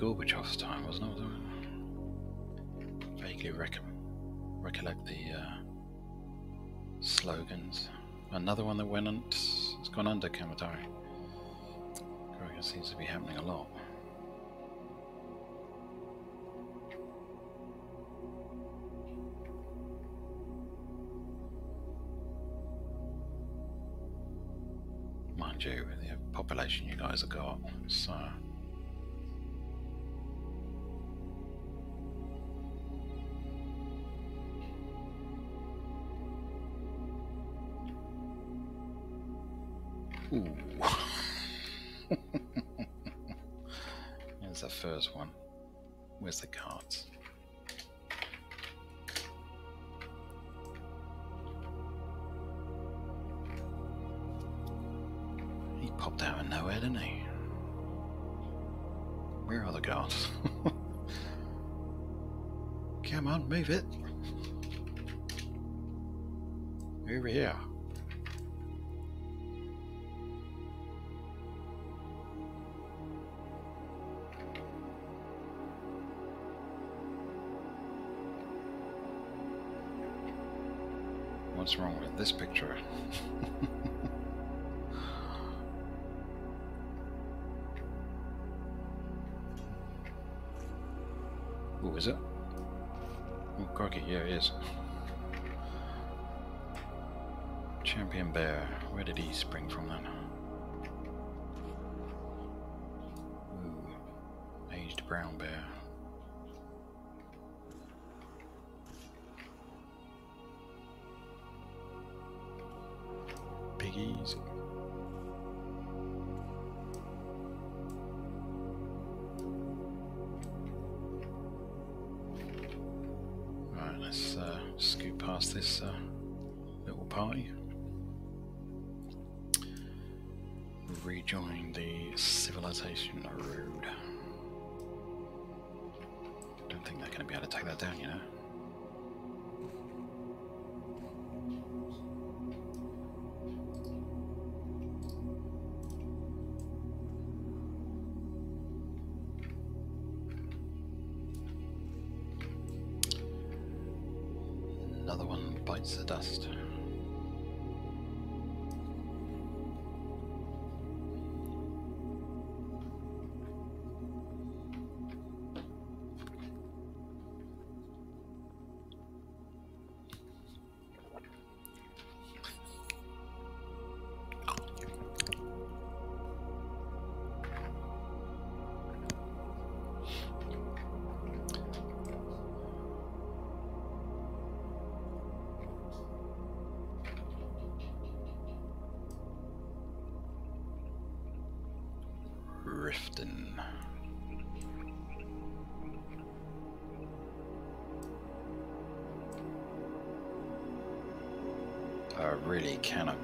Gorbachev's time, wasn't it? Vaguely rec- recollect the uh, slogans. Another one that went on, has gone under Kamatari. Seems to be happening a lot. First one. Where's the cards? He popped out of nowhere, didn't he? Where are the cards? Come on, move it. Over here. What's wrong with this picture? Who is it? Oh, crikey, yeah, it is. Champion Bear. Where did he spring from then? Ooh, aged brown bear. Piggies. Right, let's uh, scoot past this uh, little party. Rejoin the civilization road.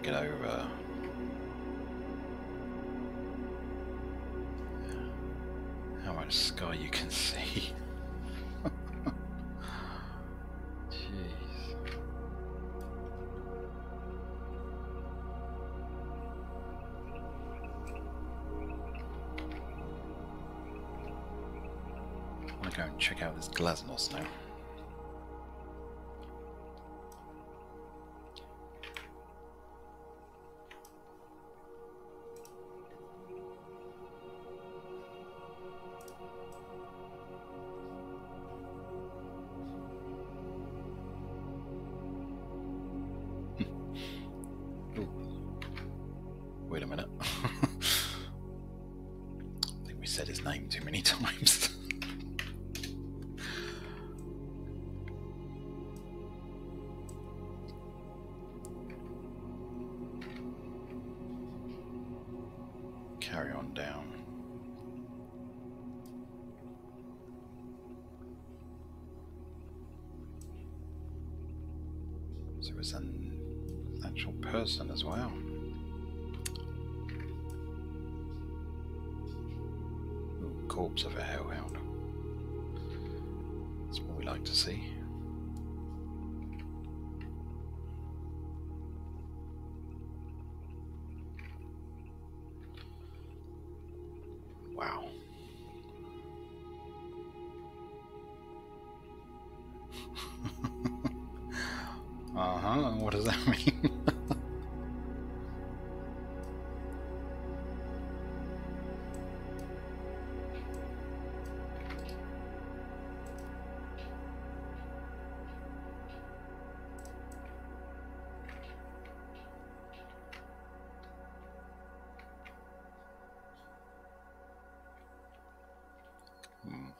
Get uh, over how much sky you can see. Jeez. I want to go and check out this Glasnost now.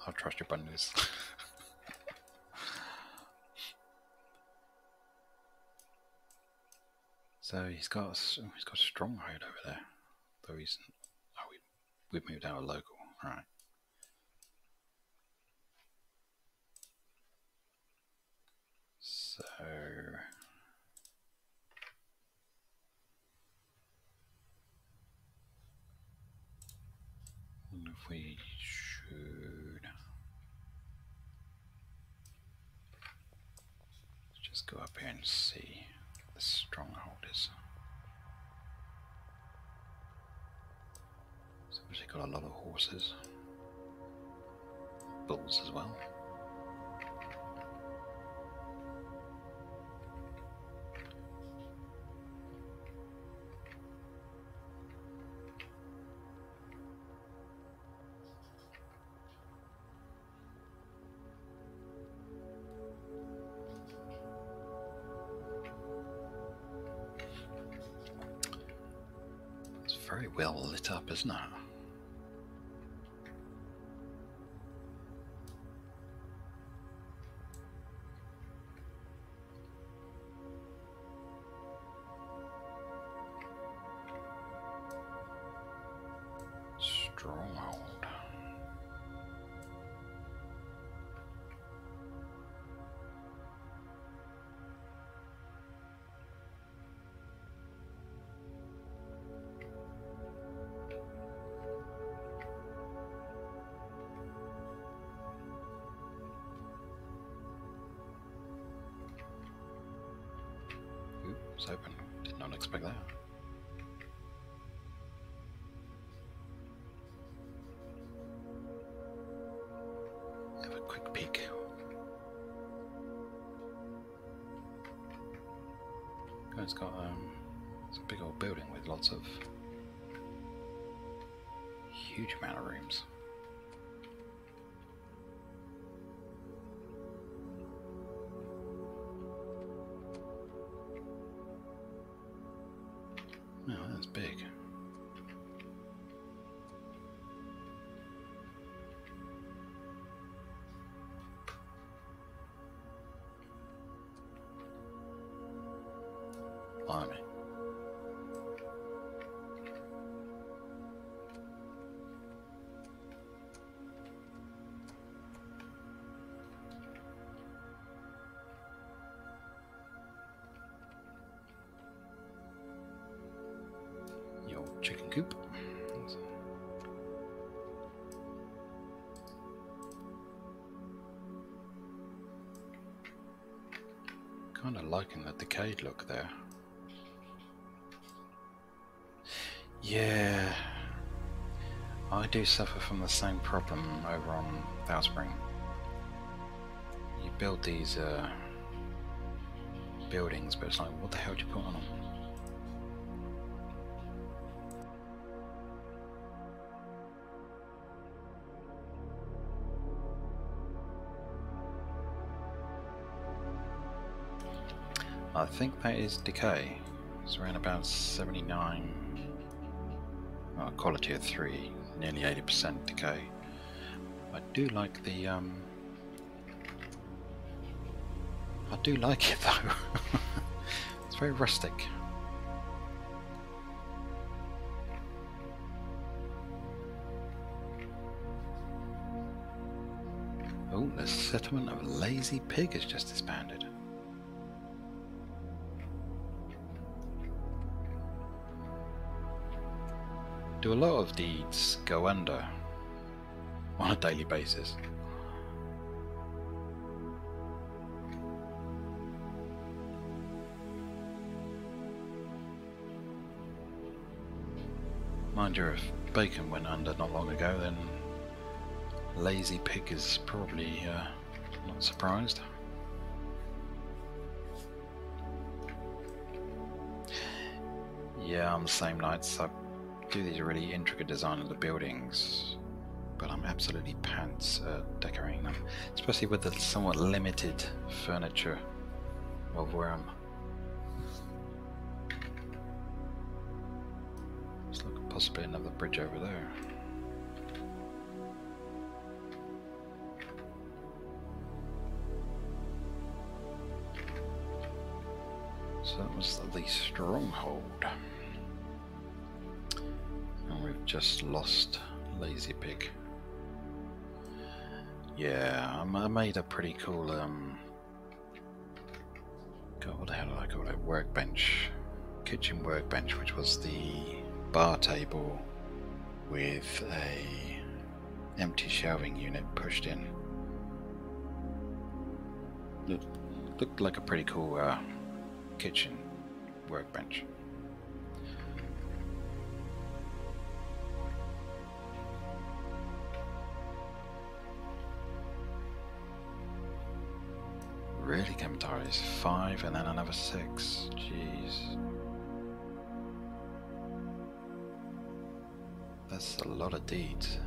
I'll trust your bunnies. so he's got a he's got a stronghold over there, though he's oh we we've moved out of local, It's open. Did not expect that. Have a quick peek. it's got um, it's a big old building with lots of huge amount of rooms. Your chicken coop. Kind of liking the decayed look there. Yeah, I do suffer from the same problem over on Valspring. You build these uh, buildings, but it's like, what the hell do you put on them? I think that is decay. It's around about 79 well, quality of 3, nearly 80% decay. I do like the um I do like it though. it's very rustic. Oh, the settlement of Lazy Pig has just disbanded. Do a lot of deeds go under on a daily basis? Mind you, if Bacon went under not long ago, then Lazy Pig is probably uh, not surprised. Yeah, on the same nights I do these really intricate design of the buildings, but I'm absolutely pants at decorating them, especially with the somewhat limited furniture of where I'm. Let's look at possibly another bridge over there. So that was the stronghold. Just lost Lazy Pig. Yeah, I made a pretty cool, um, God, what the hell did I call it? Workbench. Kitchen workbench, which was the bar table with a empty shelving unit pushed in. Looked, looked like a pretty cool uh, kitchen workbench. Five and then another six. Jeez. That's a lot of deeds.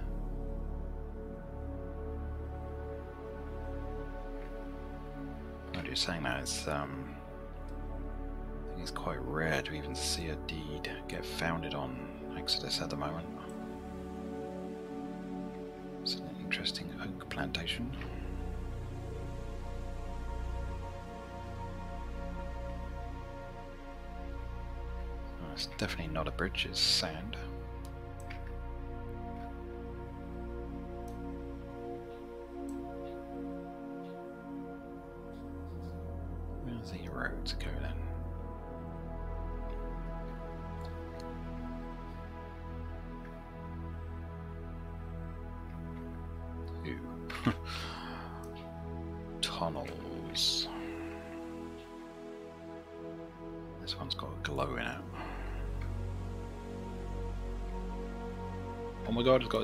What are you saying that? It's, um, I think it's quite rare to even see a deed get founded on Exodus at the moment. It's an interesting oak plantation. Definitely not a bridge, it's sand.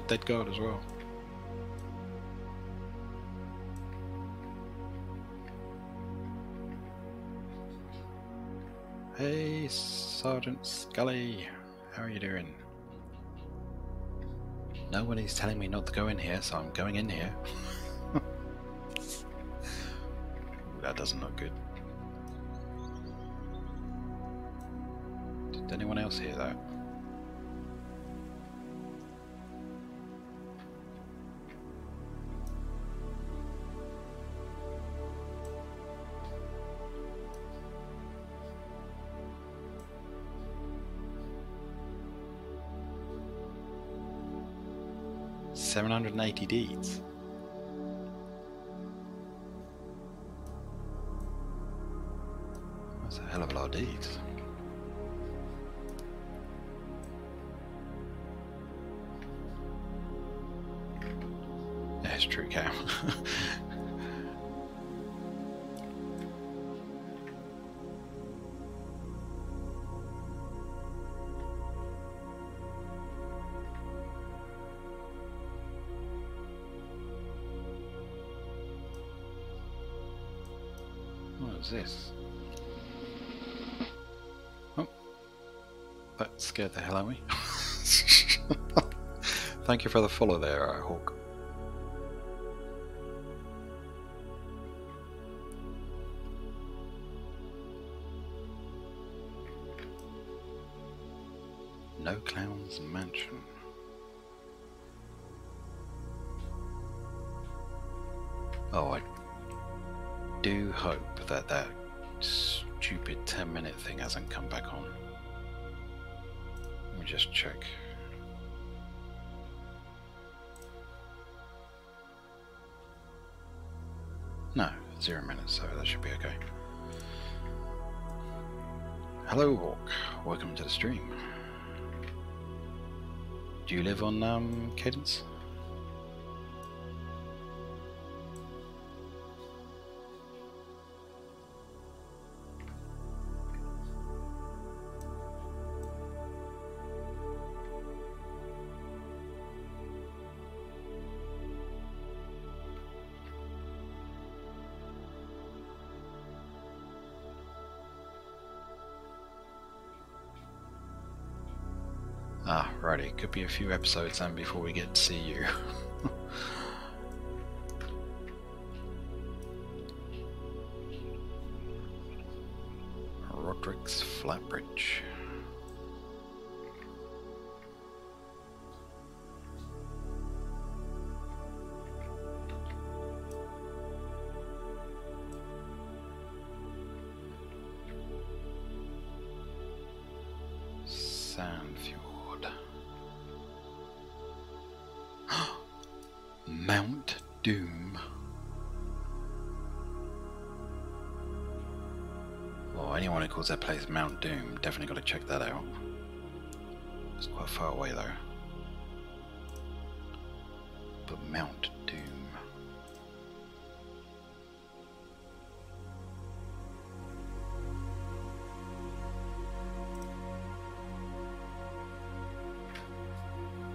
Dead guard as well. Hey, Sergeant Scully. How are you doing? Nobody's telling me not to go in here, so I'm going in here. that doesn't look good. Did anyone else hear that? Seven hundred and eighty deeds. That's a hell of a lot of deeds. What is this? Oh, that scared the hell out of me. Thank you for the follow there, Hawk. On um, Cadence? Ah, righty. Could be a few episodes then before we get to see you. Roderick's Flatbridge. Doom definitely got to check that out. It's quite far away though. But Mount Doom.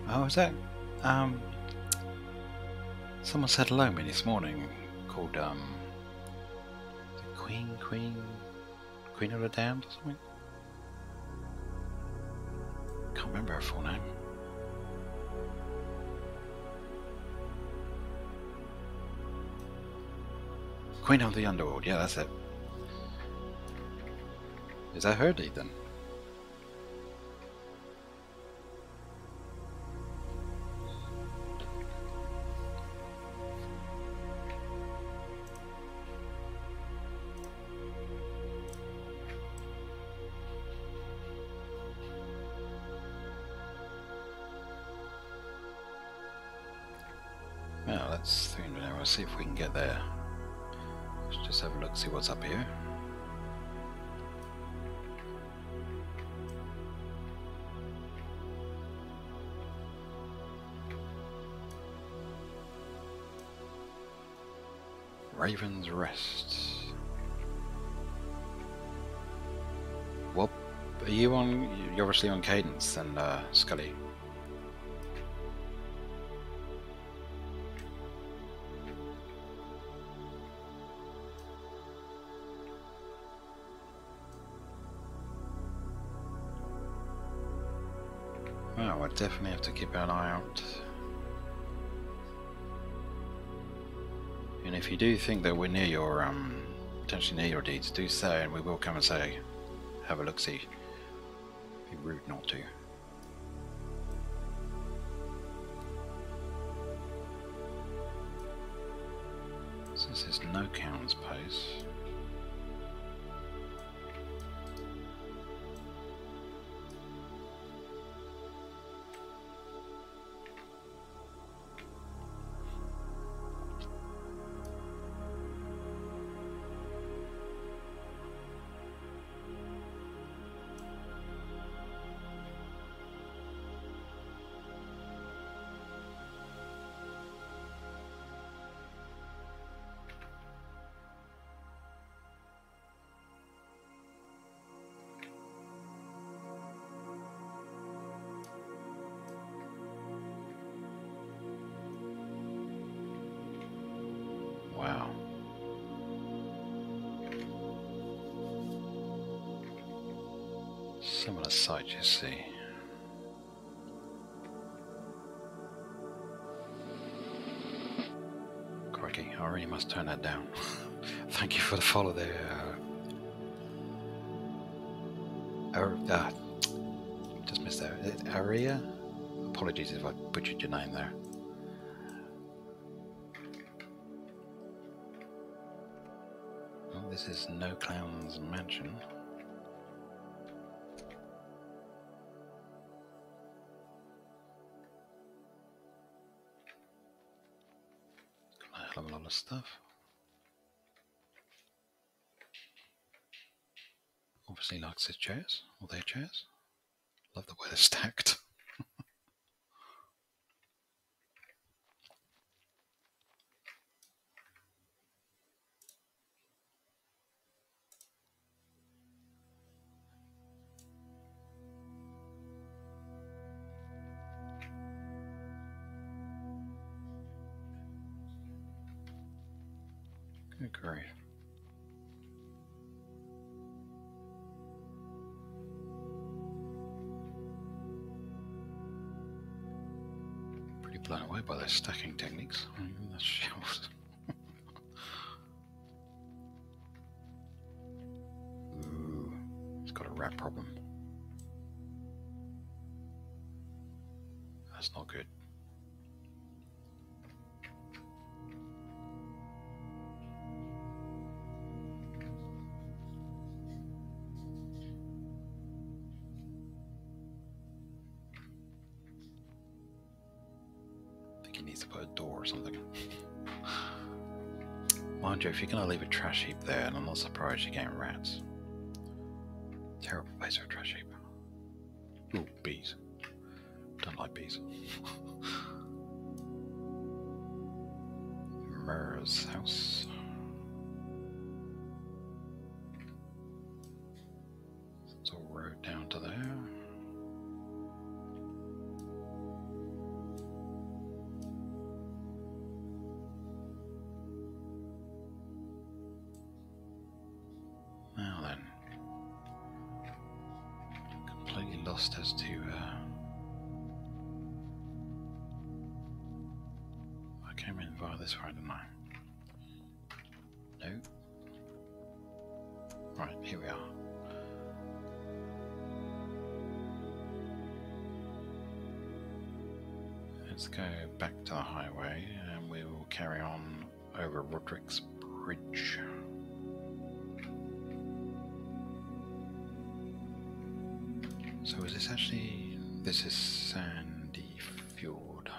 Oh, is that? Um, someone said hello to me this morning called um, Queen, Queen, Queen of the Damned or something. Name. Queen of the Underworld. Yeah, that's it. Is that her deed then? See if we can get there. Let's just have a look, see what's up here. Raven's Rest. What are you on? You're obviously on Cadence, then, uh, Scully. Definitely have to keep an eye out. And if you do think that we're near your, um, potentially near your deeds, do say, and we will come and say, have a look see. Be rude not to. The sights you see. Crikey, I really must turn that down. Thank you for the follow there. Uh, Ar- ah, just missed that. Aria? Apologies if I butchered your name there. This is No Clown's Mansion. His chairs, or their chairs. Love the way they're stacked. You're going to leave a trash heap there, and I'm not surprised you're getting rats. Terrible place for a trash heap. Ooh, bees. Don't like bees. Murr's house. Go back to the highway and we will carry on over Roderick's Bridge. So is this actually this is Sandy Fjord.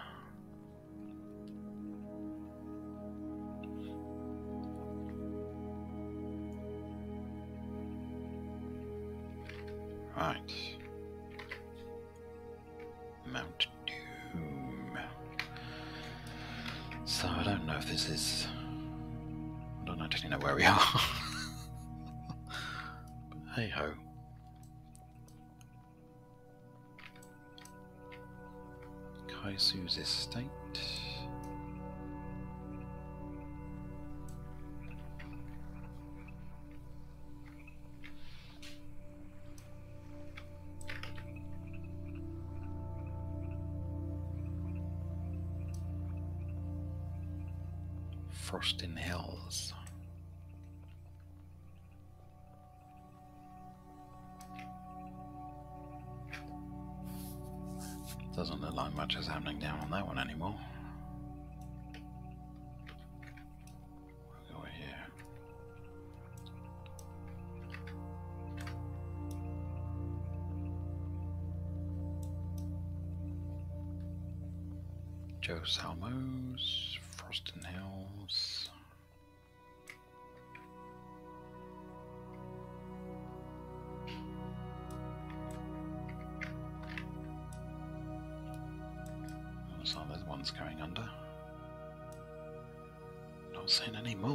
Right. This is I don't actually know where we are. hey ho. Kaisu's estate.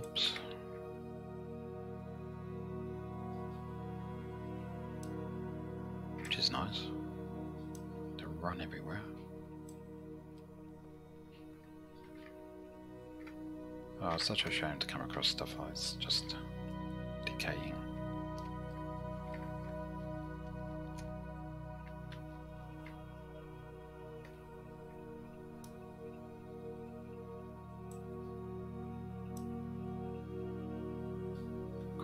Mobs. Which is nice. To run everywhere. Oh, it's such a shame to come across stuff like it's just decaying.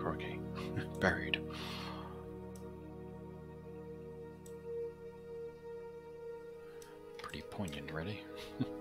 Crikey. Buried. Pretty poignant, really.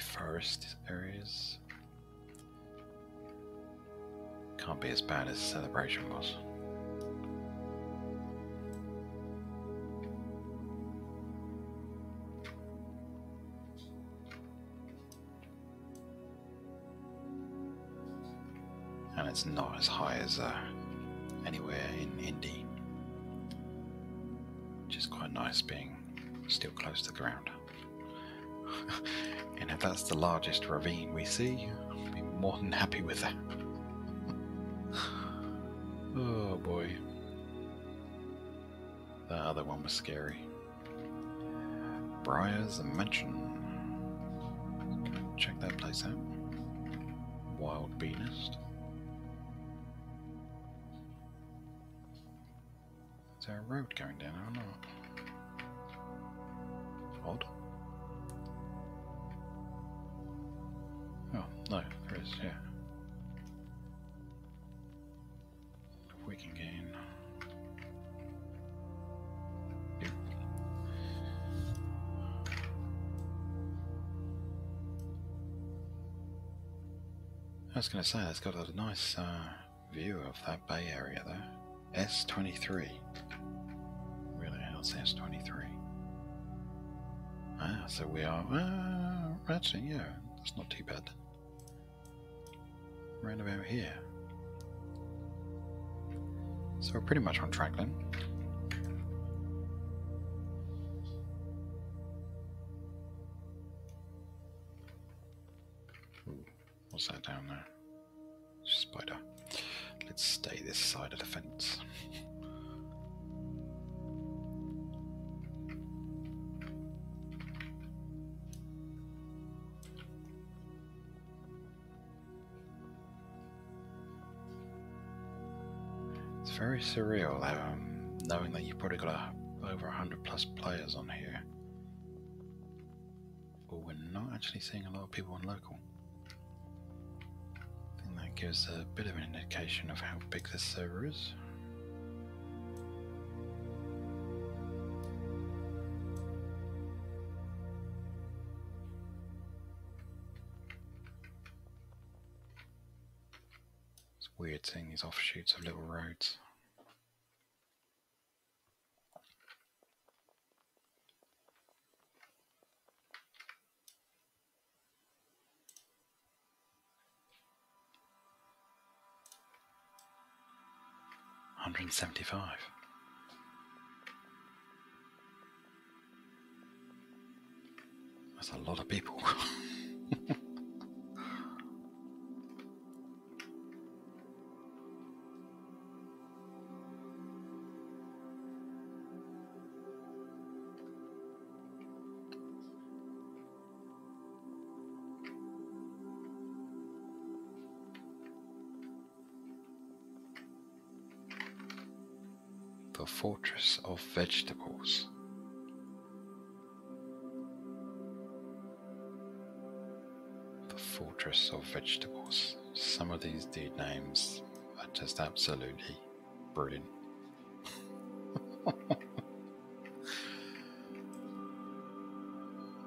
forest areas. Can't be as bad as celebration was. and it's not as high as uh, anywhere in Indy, which is quite nice being still close to the ground. And if that's the largest ravine we see, I'll be more than happy with that. oh boy. The other one was scary. Briar's Mansion. Check that place out. Wild Bee Nest. Is there a road going down or not? Going to say, it's got a nice uh, view of that bay area there. S23. Really, hell's S23? Ah, so we are. Uh, actually, yeah, that's not too bad. Round about here. So we're pretty much on track then. weird seeing these offshoots of little roads. Hundred and seventy five. That's a lot of people. fortress of vegetables. The fortress of vegetables. Some of these dude names are just absolutely brilliant.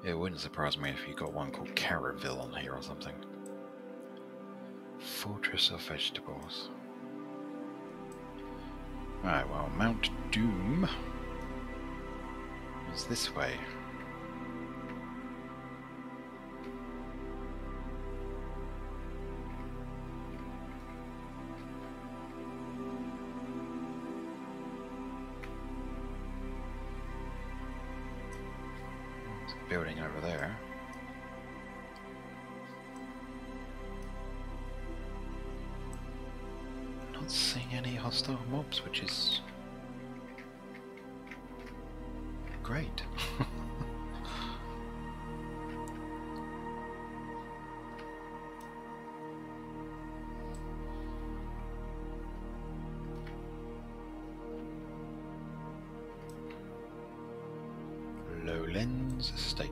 it wouldn't surprise me if you got one called Carrotville on here or something. Fortress of vegetables. Right, well, Mount Doom is this way. Which is great. Lowlands Estate.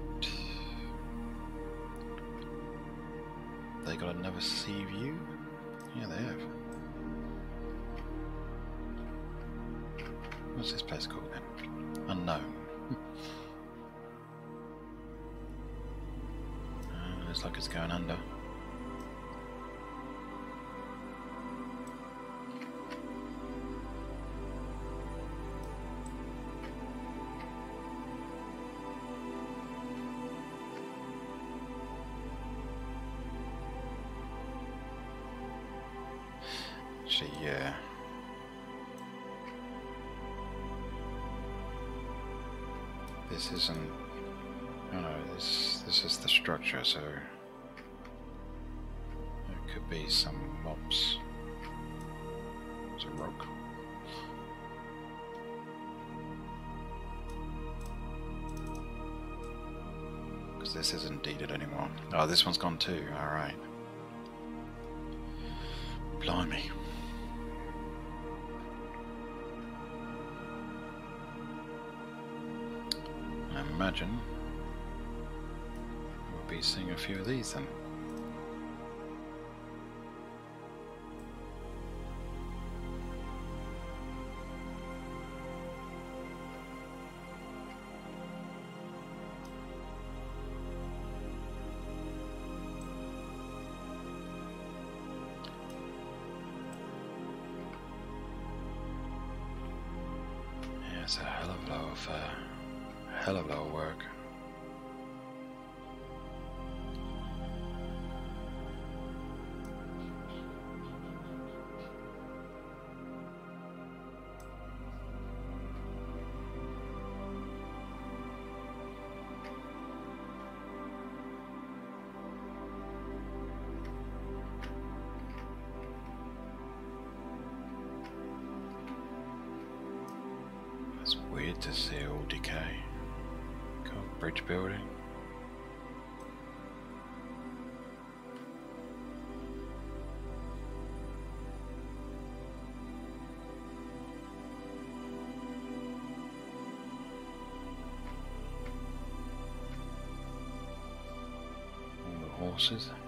They got another sea view? Yeah, they have. What's this place called then? Unknown. uh, looks like it's going under. So there could be some mobs. There's a rock. Because this isn't deeded anymore. Oh, this one's gone too. All right. Blimey. Imagine seeing a few of these then. The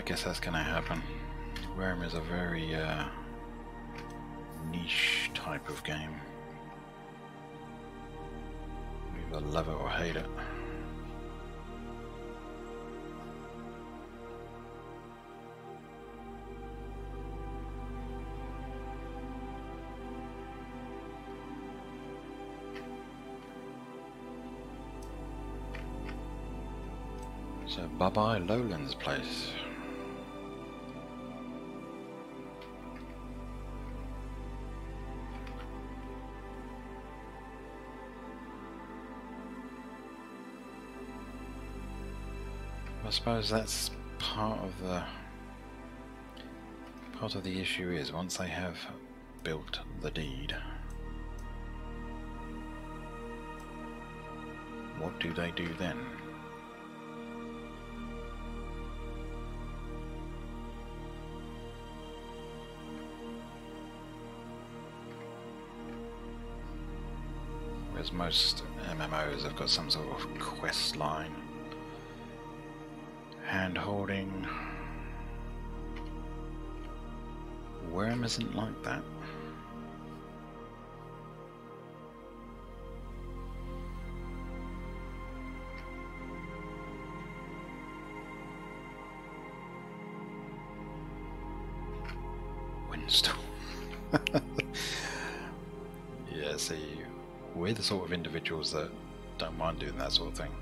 I guess that's to happen. Wurm is a very uh, niche type of game. You either love it or hate it. So bye bye Lowlands place. Suppose that's part of the part of the issue is once they have built the deed what do they do then? Whereas most MMOs have got some sort of quest line. Hand holding. Wurm isn't like that. Windstorm. yeah, see, we're the sort of individuals that don't mind doing that sort of thing.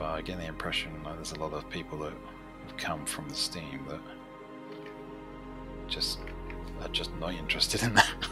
But I get the impression like there's a lot of people that have come from the Steam that just are just not interested in that.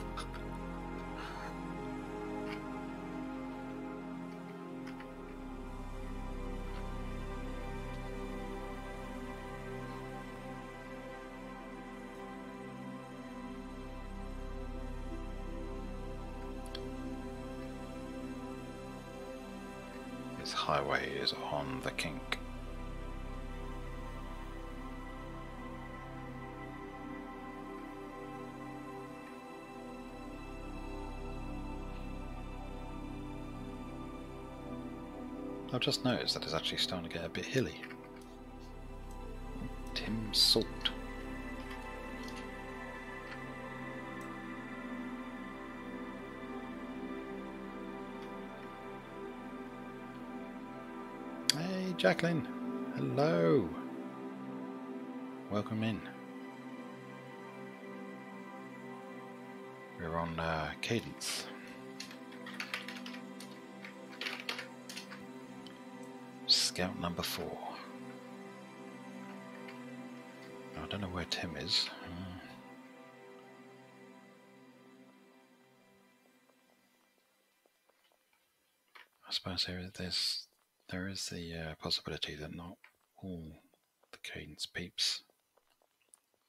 I've just noticed that it's actually starting to get a bit hilly. Tim Salt. Hey, Jacqueline. Hello. Welcome in. We're on uh, Cadence. Scout number four. I don't know where Tim is. Uh, I suppose there, there's there is the uh, possibility that not all the cadence peeps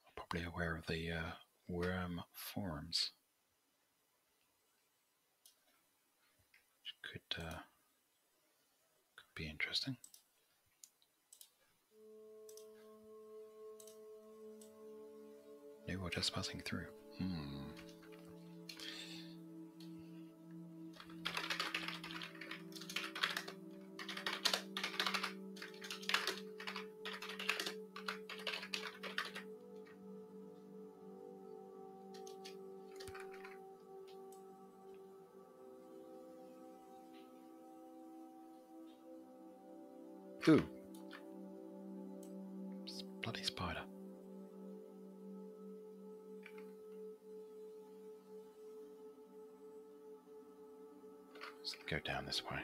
are probably aware of the uh, Wurm forums. Which could uh, could be interesting. Or just passing through. Hmm. Go down this way.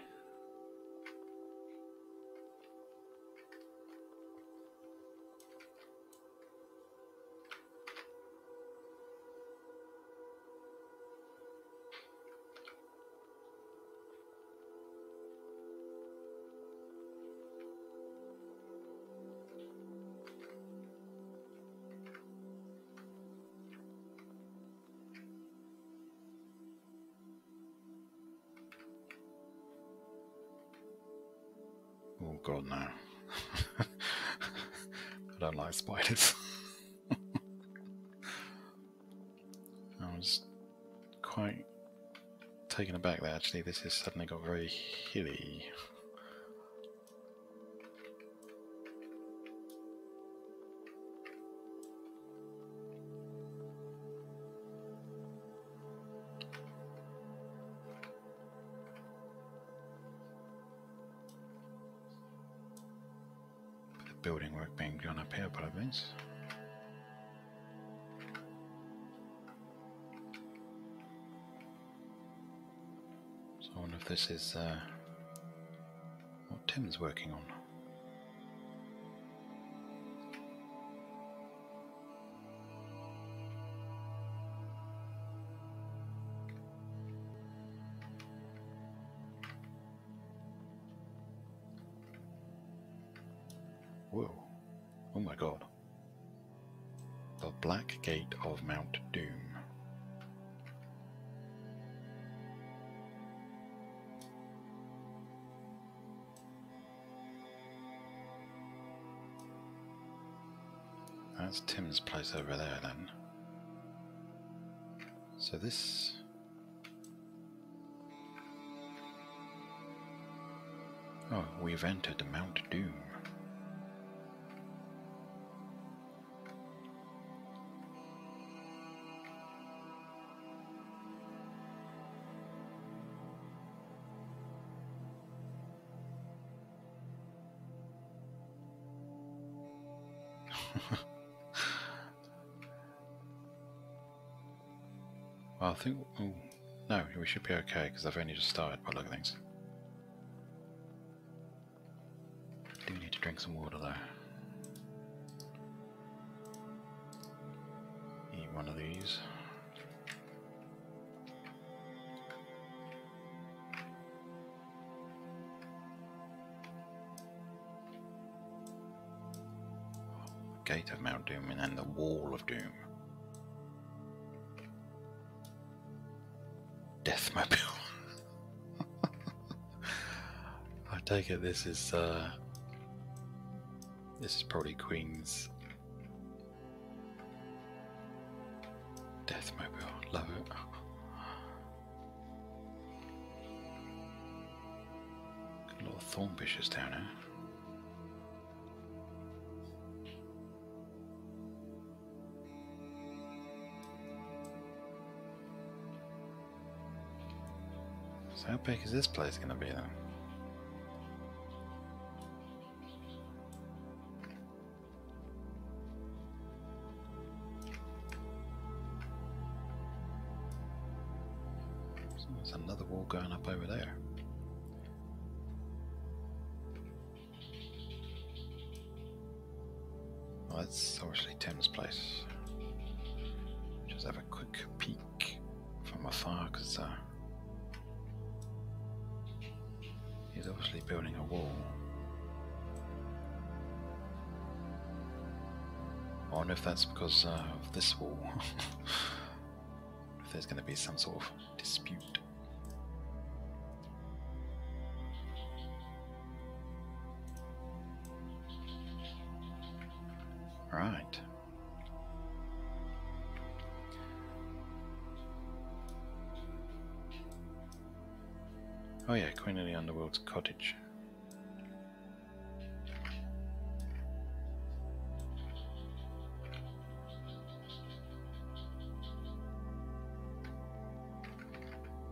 Actually this has suddenly got very hilly. This is uh, what Tim's working on. Place over there then. So this... Oh, we've entered the Mount Doom. Think. Oh, no, we should be okay because I've only just started by look at things. Do need to drink some water though. Take it this is uh this is probably Queen's Deathmobile. Love it. A lot of thorn bushes down here. So how big is this place going to be then? Going up over there. Well, that's obviously Tim's place. Just have a quick peek from afar because uh, He's obviously building a wall. I wonder if that's because uh, of this wall. if there's going to be some sort of dispute. Oh yeah, Queen of the Underworld's cottage.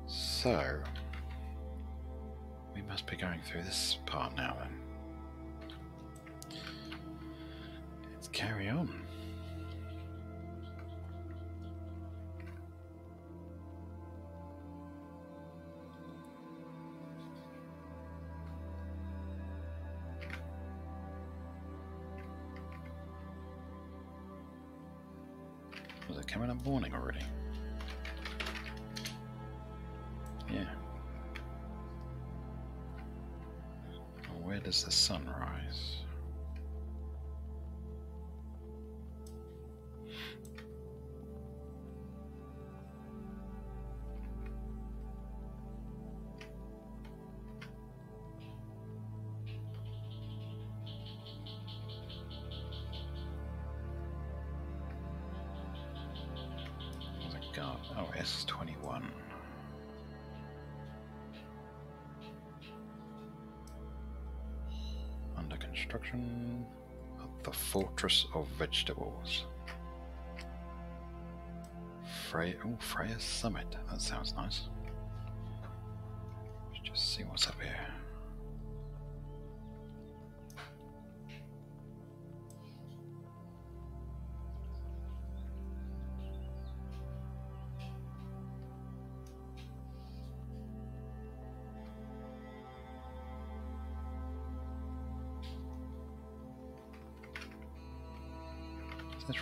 So, we must be going through this part now then. Let's carry on. Morning S21. Under construction the Fortress of Vegetables. Freya, oh, Freya Summit. That sounds nice. Let's just see what's up here.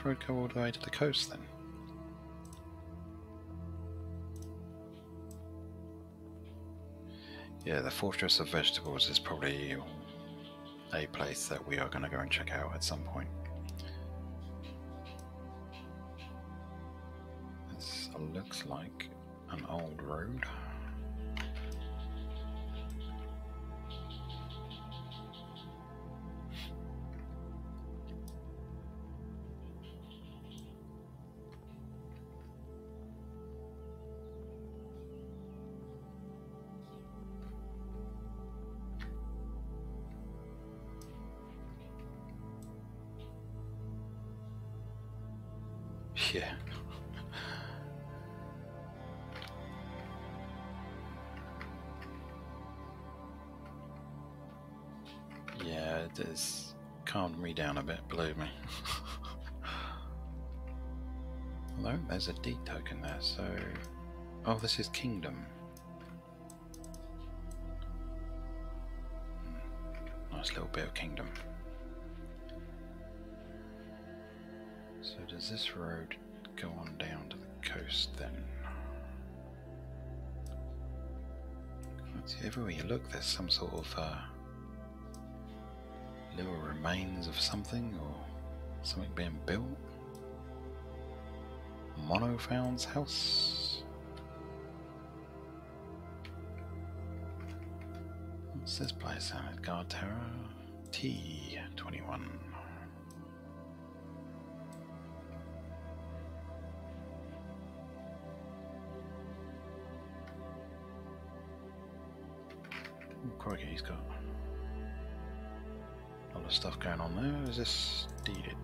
Road go all the way to the coast then? Yeah, the Fortress of Vegetables is probably a place that we are going to go and check out at some point. This looks like an old road. A D token there, so... Oh, this is Kingdom. Hmm, Nice little bit of Kingdom. So does this road go on down to the coast then? See, everywhere you look there's some sort of uh, little remains of something or something being built. Monofound's house. What's this place? Guard Tower T21. Oh, crikey, he's got a lot of stuff going on there. Is this deeded?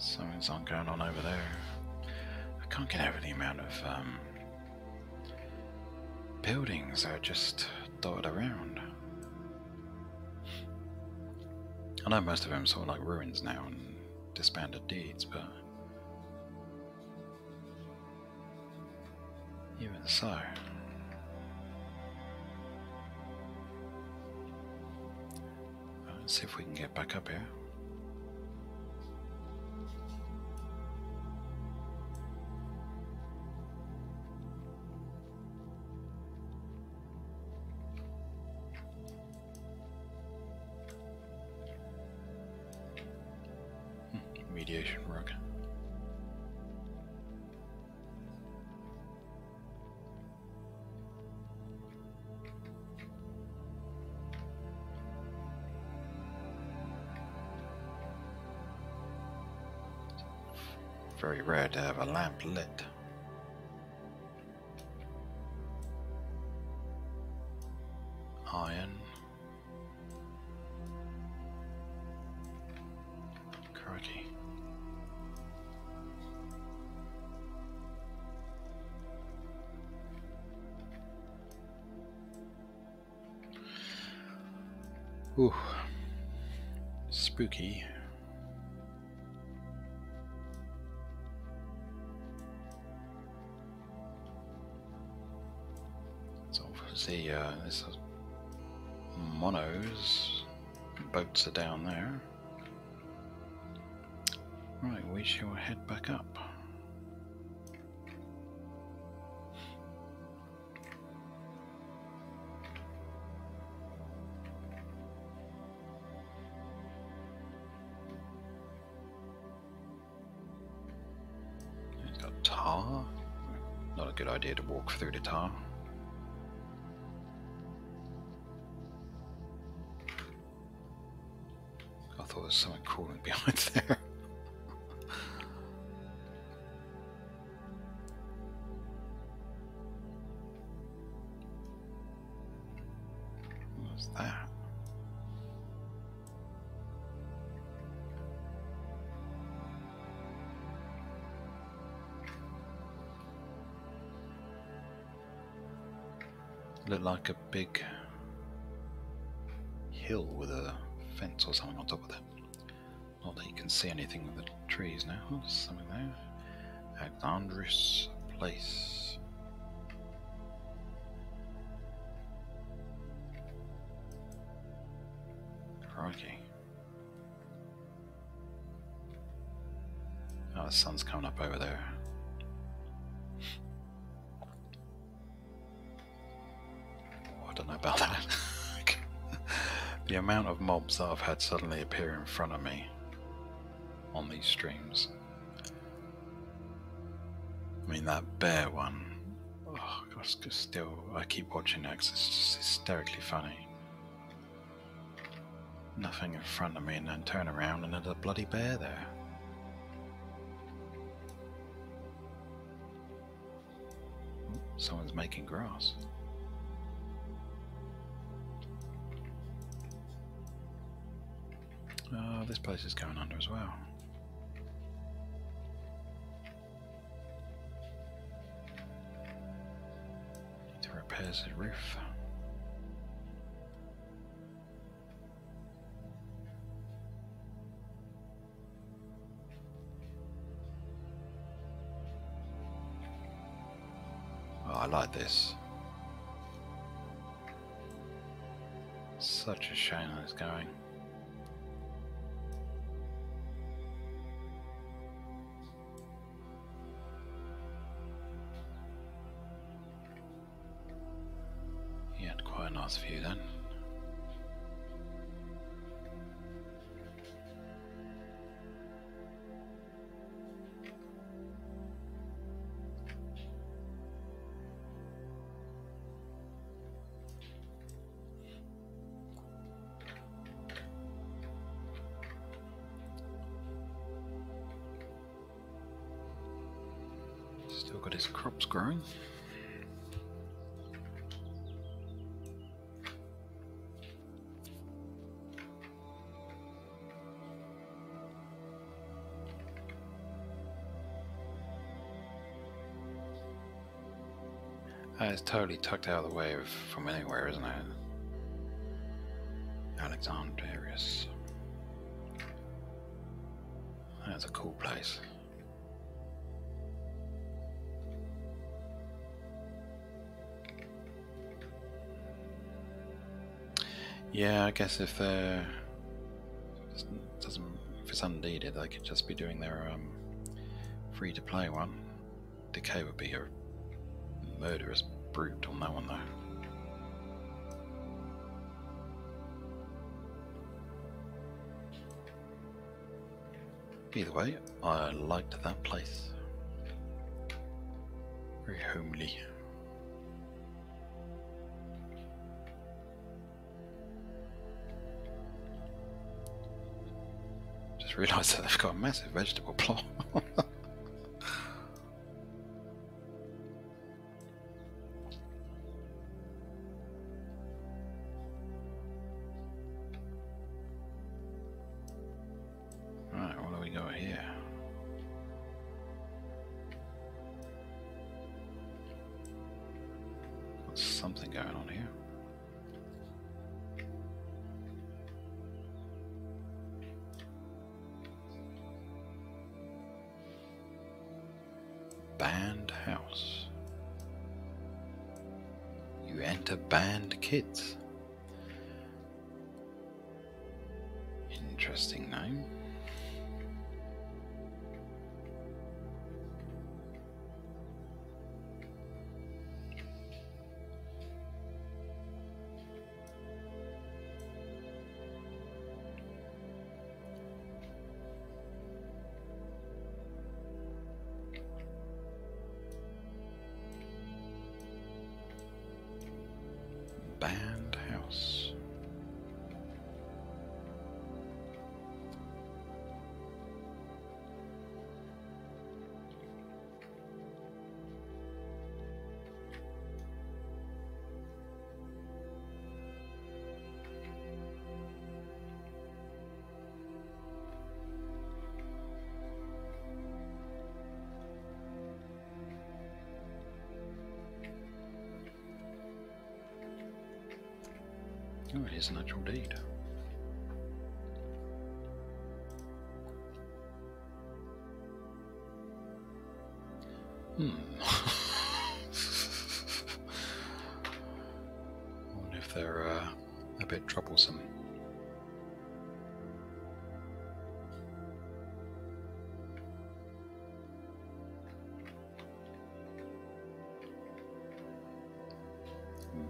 Something's on going on over there. I can't get over the amount of um, buildings that are just dotted around. I know most of them are sort of like ruins now and disbanded deeds, but even so. Let's see if we can get back up here. Lamp lit. Boats are down there. Right, we shall head back up. It's got tar. Not a good idea to walk through the tar. Was something crawling behind there. What's that? Look like a big hill with a fence or something on top of it. Not that you can see anything with the trees now. Oh, there's something there. Alexandris Place. Crikey. Oh, the sun's coming up over there. Oh, I don't know about that. the amount of mobs that I've had suddenly appear in front of me these streams. I mean, that bear one. Oh, gosh, still, I keep watching that 'cause it's just hysterically funny. Nothing in front of me, and then turn around and there's a bloody bear there. Oh, Someone's making grass. Oh, this place is going under as well. Need to repair the roof. Oh, I like this. Such a shame that it's going. Quite a view then. Still got his crops growing. Is totally tucked out of the way from anywhere, isn't it? Alexandrius. That's a cool place. Yeah, I guess if they're if it doesn't if it's unneeded, they could just be doing their um, free to play one. Decay would be a murderous brute on that one though. Either way, I liked that place. Very homely. Just realised that they've got a massive vegetable plot.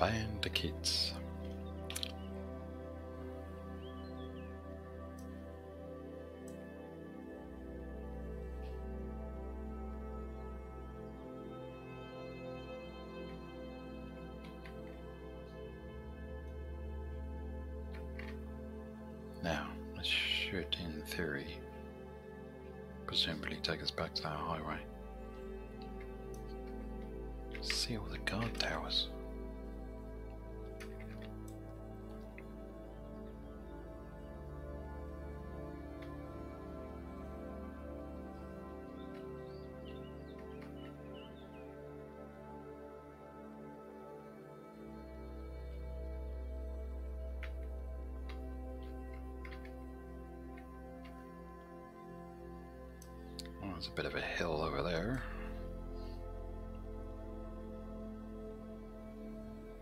Band of kids. Now, this should, in theory, presumably take us back to that highway. There's a bit of a hill over there.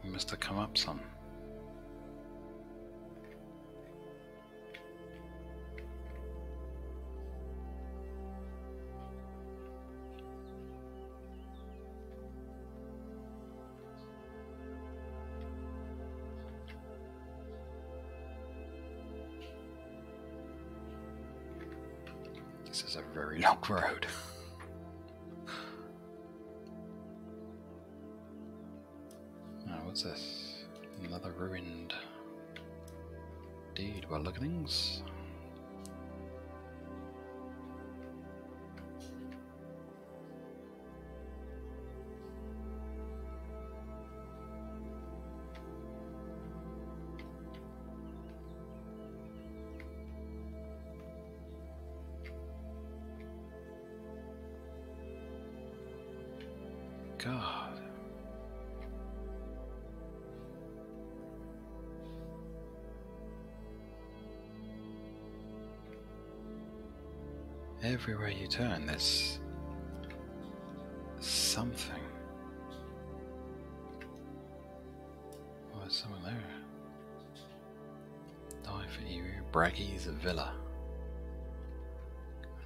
We must have come up some. Long road. What's this? Another ruined deed by look at things. God. Everywhere you turn, there's something. Oh, there's someone there. Die for you, Braggy's Villa.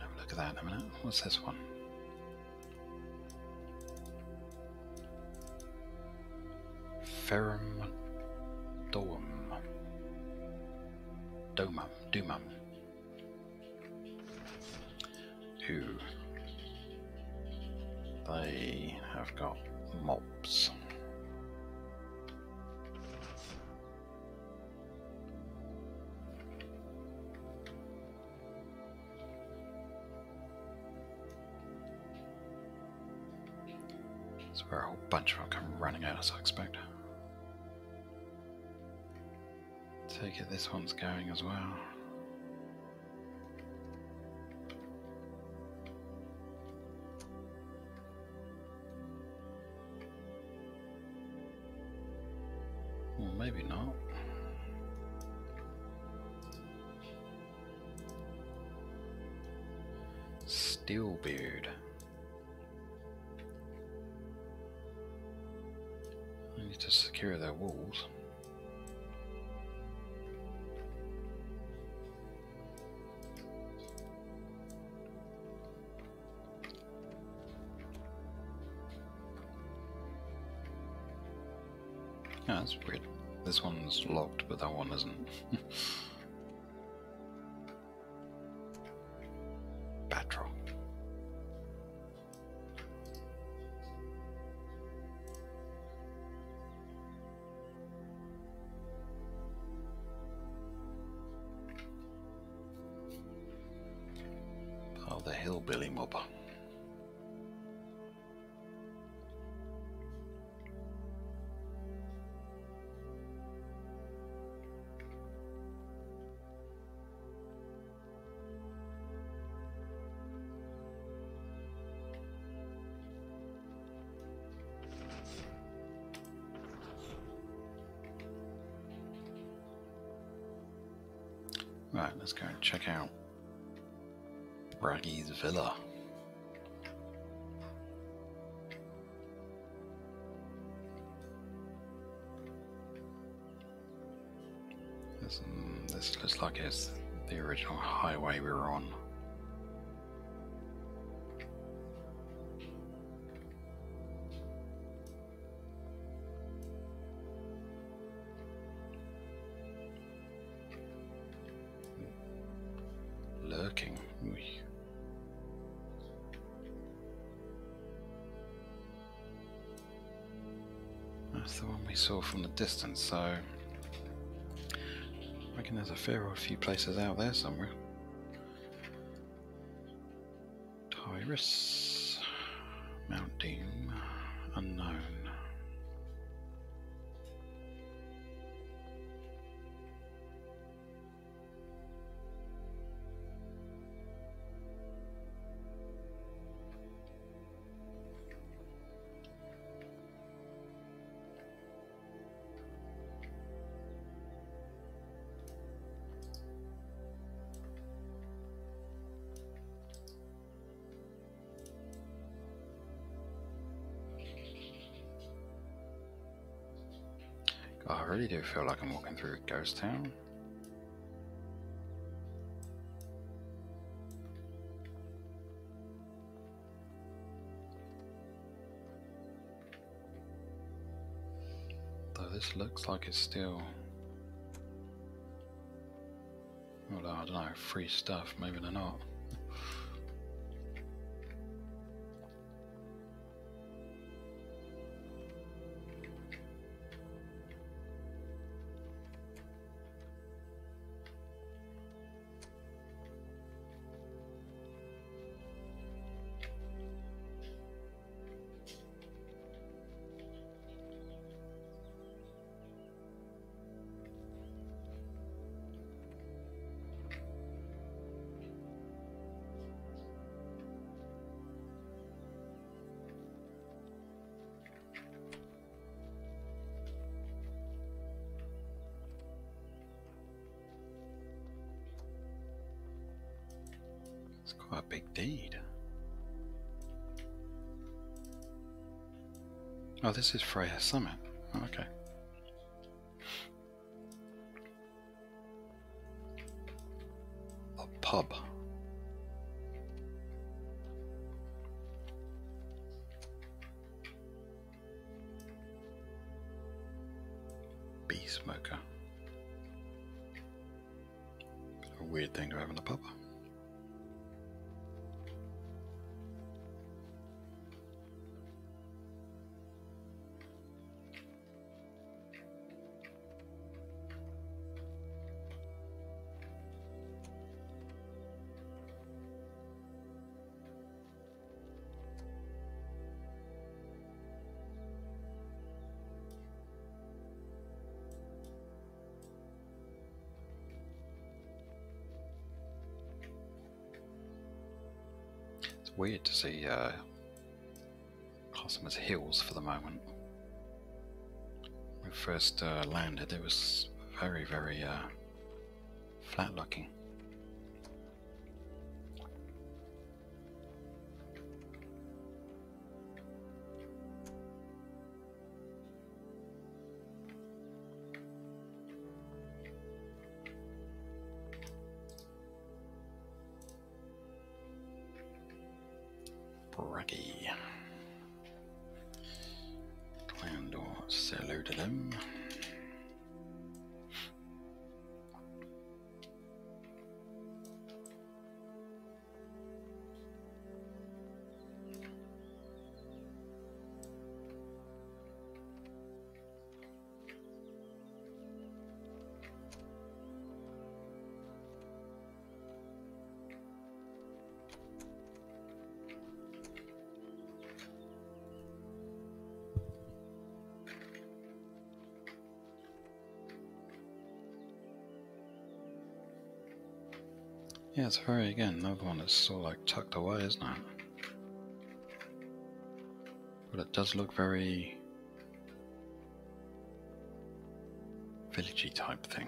Have a look at that in a minute. What's this one? Ferrum this one's going as well. Well, maybe not. Steelbeard. I need to secure their walls. Weird. This one's locked, but that one isn't. check out Braggy's Villa. This, mm, this looks like it's the original highway we were on. From the distance, so I reckon there's a fair old few places out there somewhere. Tyrus, feel like I'm walking through ghost town. Though this looks like it's still. Well, I don't know, free stuff, maybe they're not. This is Freya Summit. Weird to see uh, Cossamer's Hills for the moment. When we first uh, landed, it was very, very uh, flat looking. Yeah, it's very, again, another one that's sort of like tucked away, isn't it? But it does look very villagey type thing.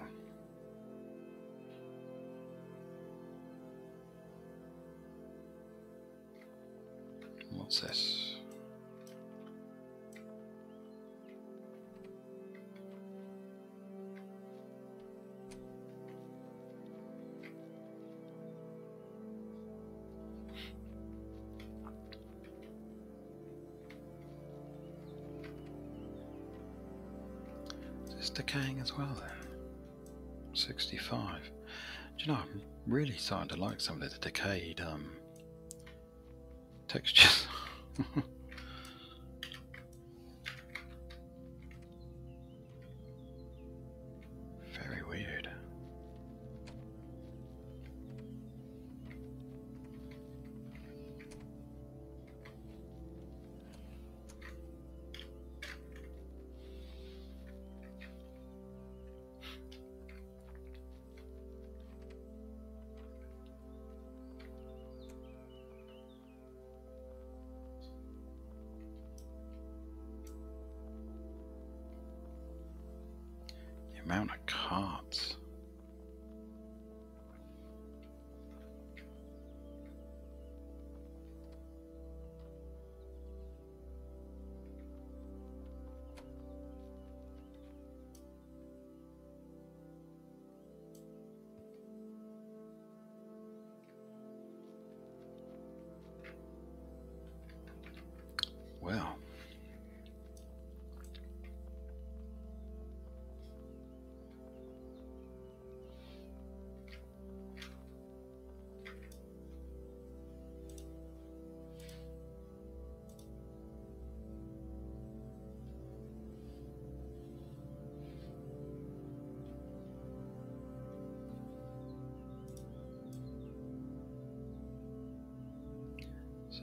What's this? Decaying as well then? 65. Do you know, I'm really starting to like some of the decayed um, textures.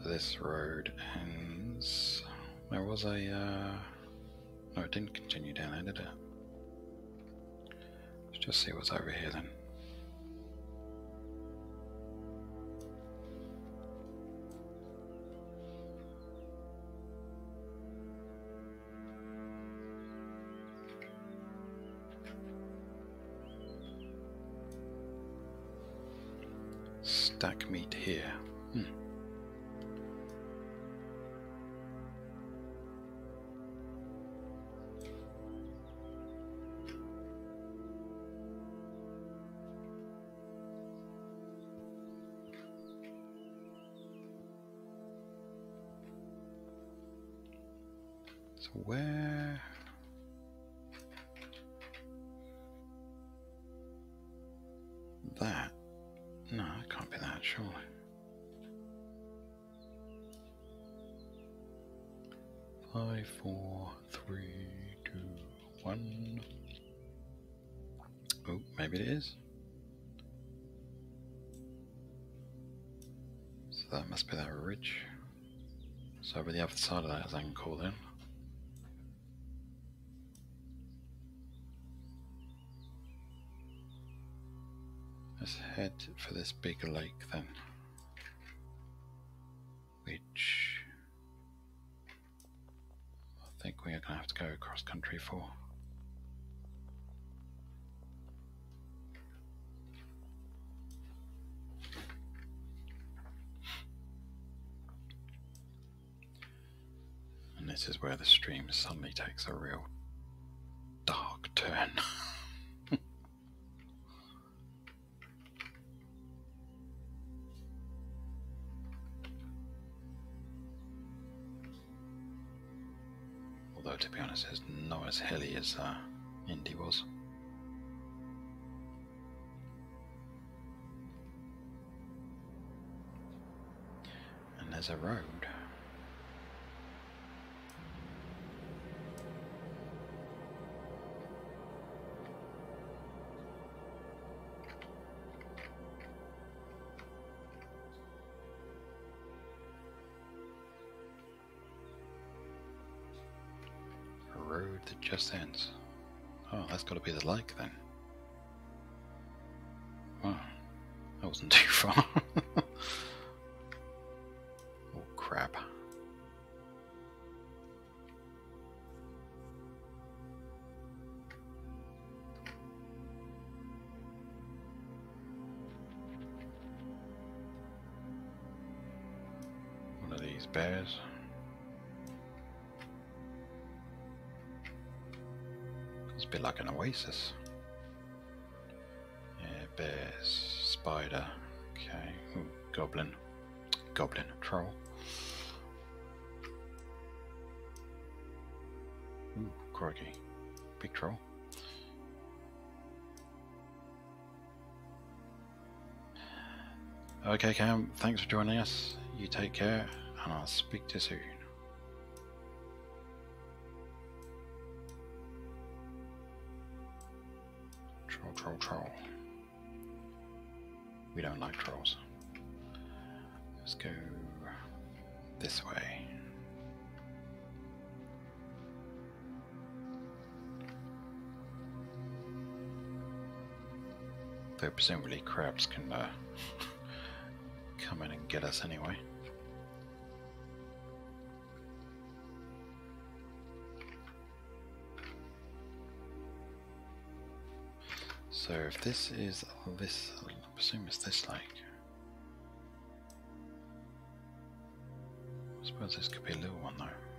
this road ends. There was a. Uh, no, it didn't continue down there, did it? Let's just see what's over here then. Where? That? No, it can't be that, surely. Five, four, three, two, one. Oh, maybe it is. So that must be that ridge. So over the other side of that, as I can call it. Head for this big lake then. Which I think we are going to have to go across country for. And this is where the stream suddenly takes a real dark turn. to be honest, it's not as hilly as uh, Indy was. And there's a road. Lake then. Oh, oh wasn't too far. oh crap. One of these bears. Bit like an oasis. Yeah, bears, spider, okay, Ooh, goblin, goblin, troll. Ooh, crikey, big troll. Okay, Cam, thanks for joining us. You take care, and I'll speak to you soon. Presumably crabs can uh, come in and get us anyway. So if this is this, I presume it's this lake. I suppose this could be a little one though.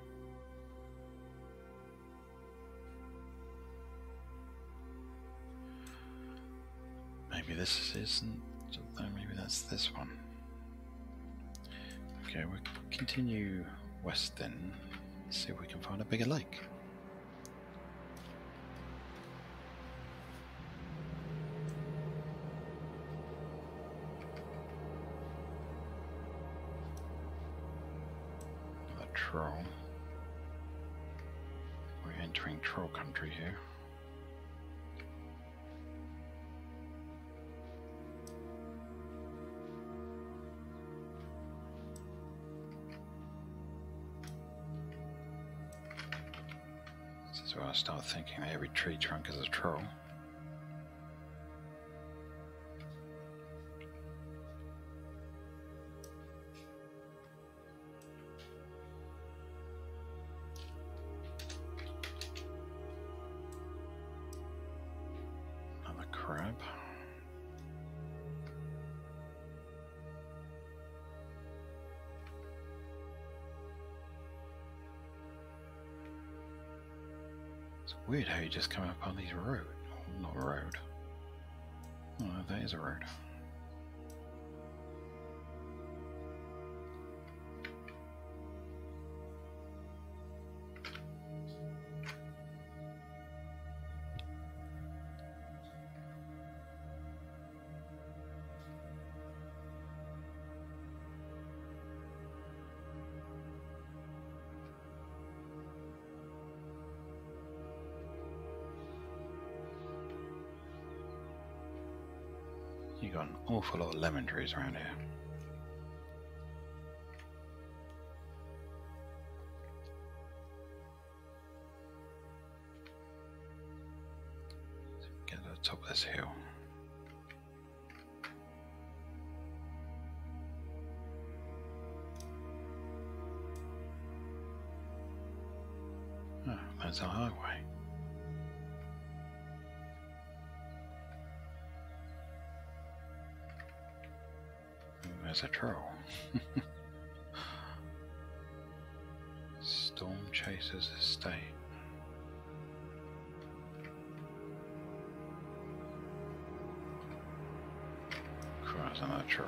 Maybe this isn't. Maybe that's this one. Okay, we'll continue west then. See if we can find a bigger lake. The troll. We're entering troll country here. Every tree trunk is a troll. You just come up on these road. Not road. Oh, that is a road. Got an awful lot of lemon trees around here. A troll. Storm Chasers Estate. I'm not troll.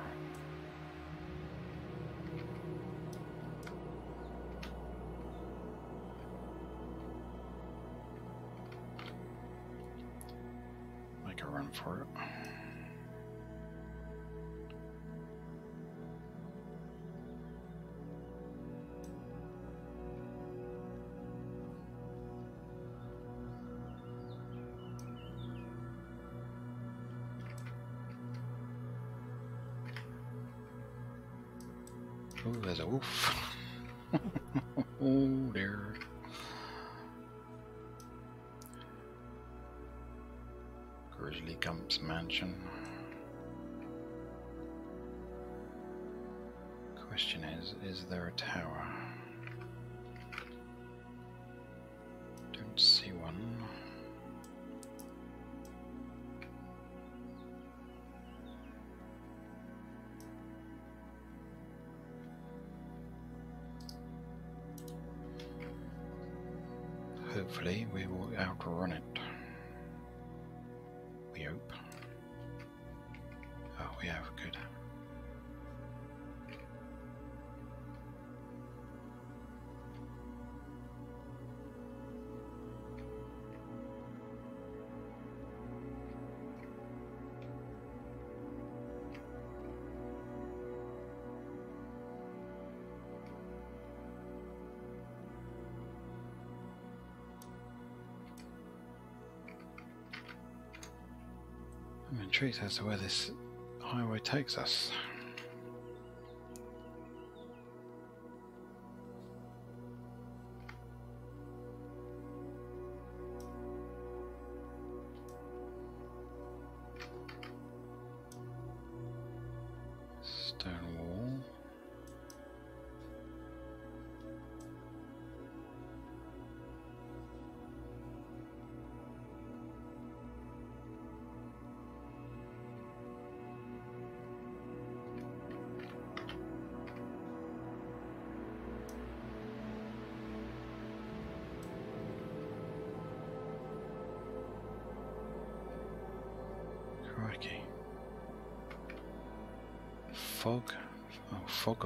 Make a run for it. smooth there's a wolf! oh dear. Grizzly Grump's mansion. Question is, is there a tower? Hopefully we will outrun it. Intrigued as to where this highway takes us.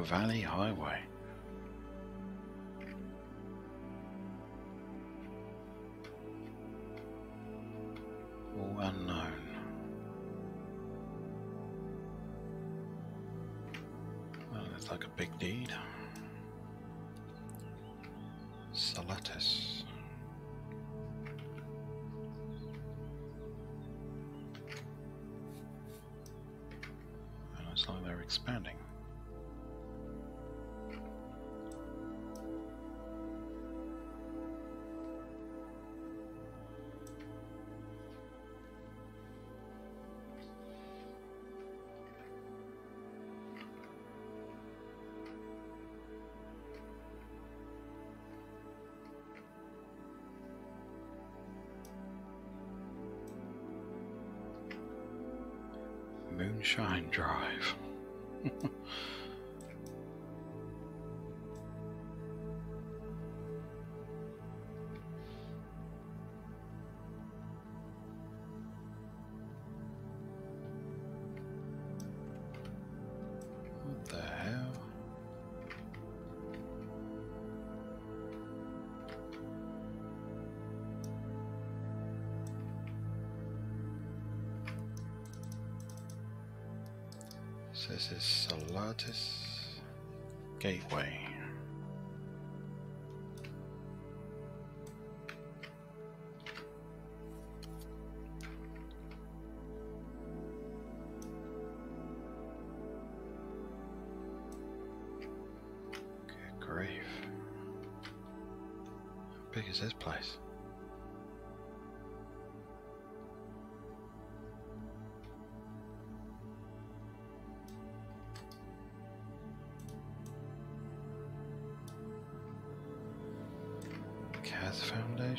Valley Highway. Moonshine Drive. Kaz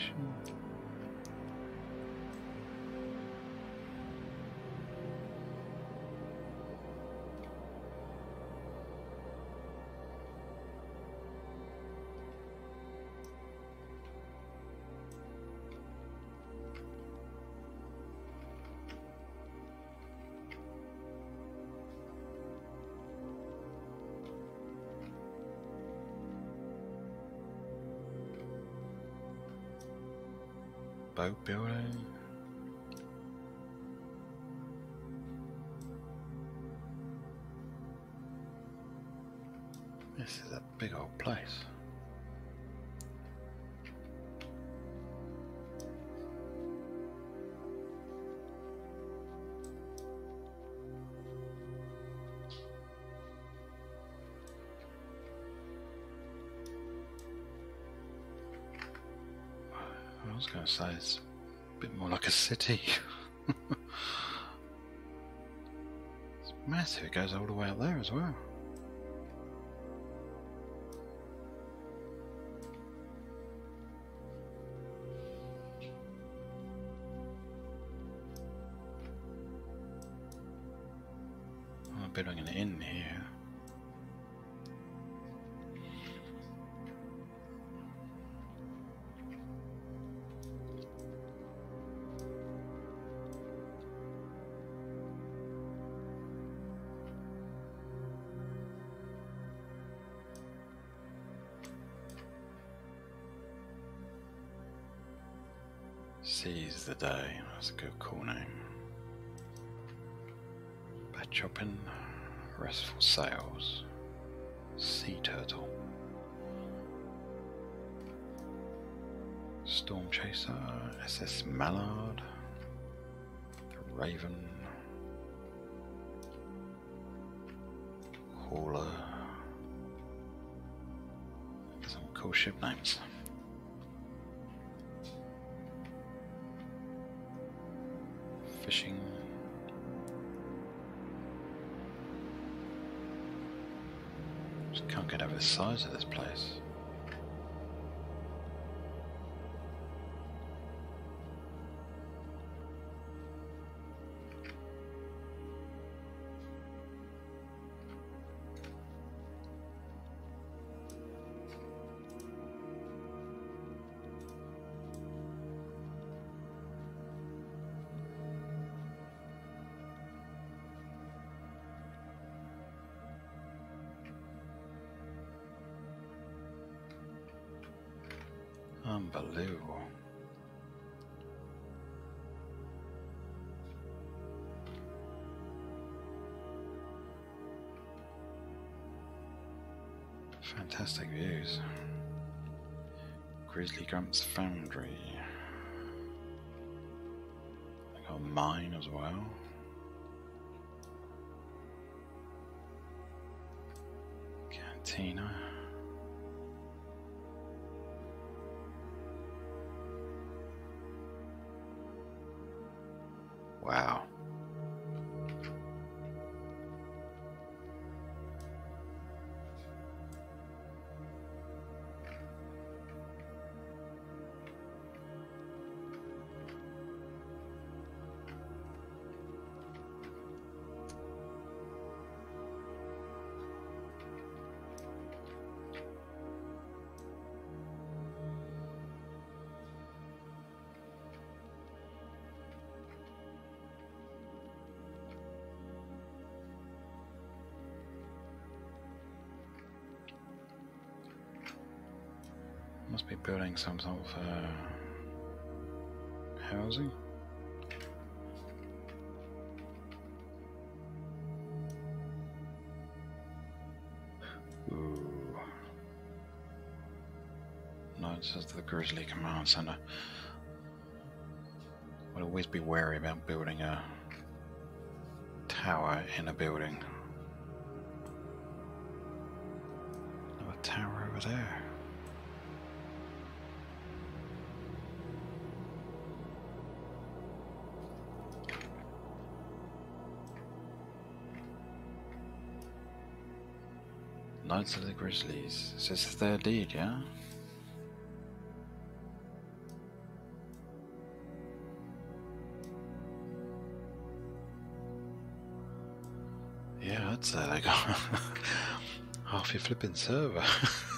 Boat building? Say it's a bit more like a city. it's massive. It goes all the way up there as well. Day. That's a good cool name. Bad chopping, restful sails, sea turtle, storm chaser, SS Mallard, the Raven, the size of this place. Fantastic views. Grizzly Grump's Foundry. Got a mine as well. Cantina. Building some sort of uh, housing. Ooh. Says the Grizzly Command Center. Would always be wary about building a tower in a building. Another tower over there. Knights of the Grizzlies. Says it's their deed, yeah? Yeah, I'd say they got half your flipping server.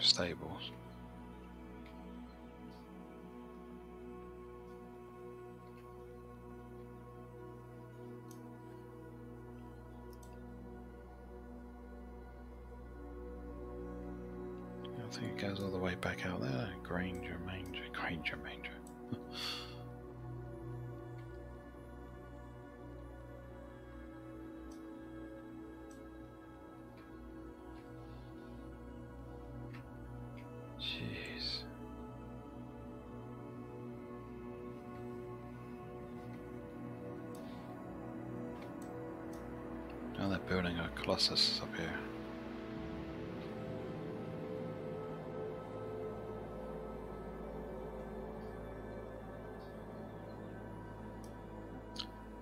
Stables. Building a Colossus up here.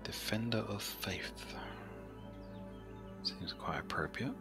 Defender of Faith. Seems quite appropriate.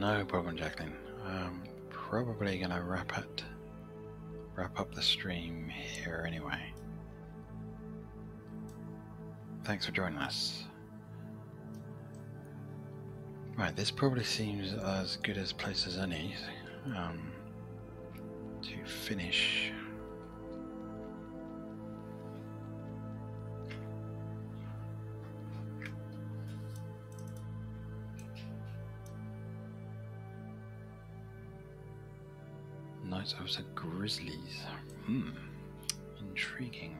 No problem, Jacqueline. Um, probably gonna wrap it, wrap up the stream here anyway. Thanks for joining us. Right, this probably seems as good as place as any um, to finish. Grizzlies. Hmm, intriguing.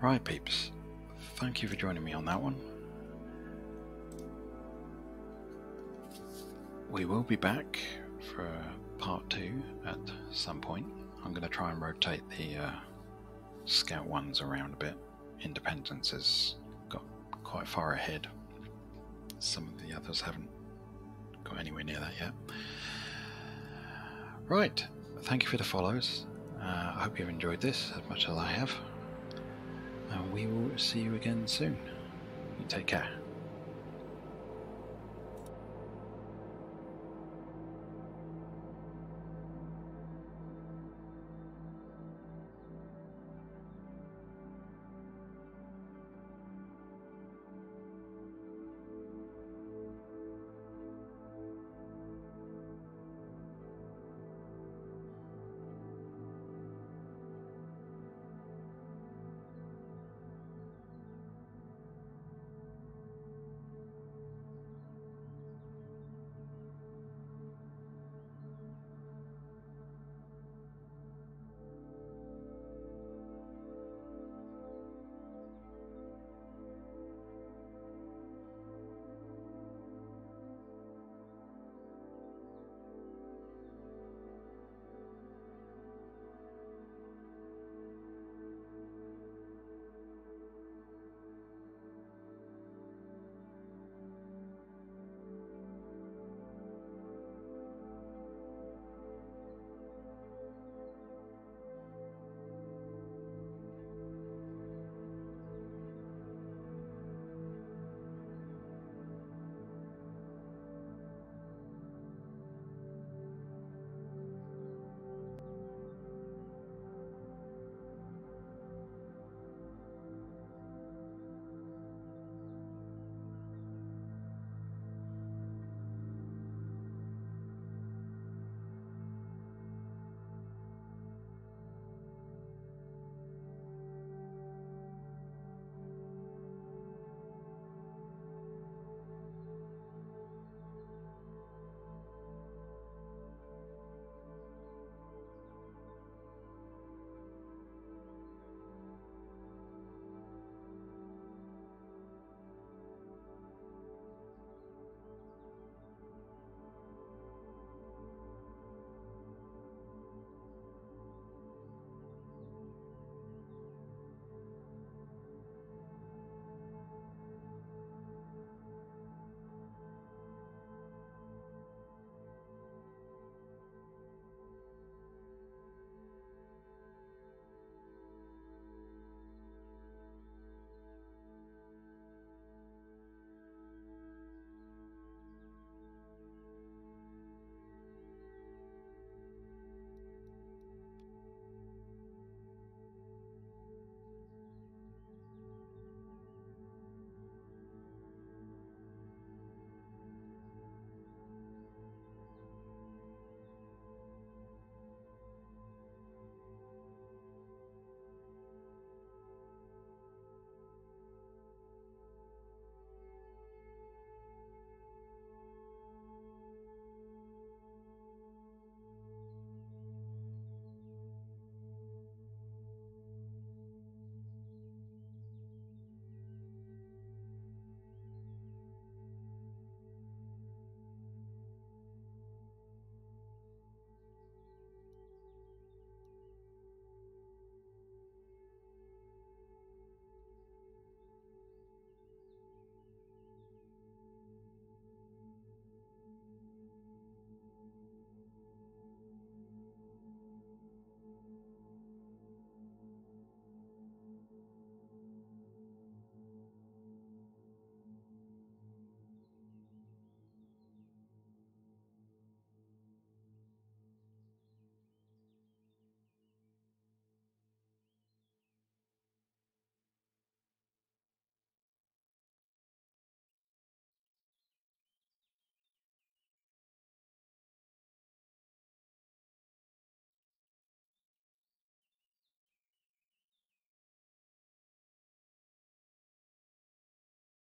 Right, peeps. Thank you for joining me on that one. We will be back for part two at some point. I'm going to try and rotate the uh, scout ones around a bit. Independence has got quite far ahead. Some of the others haven't got anywhere near that yet. Right, thank you for the follows. Uh, I hope you've enjoyed this as much as I have. And we will see you again soon. You take care.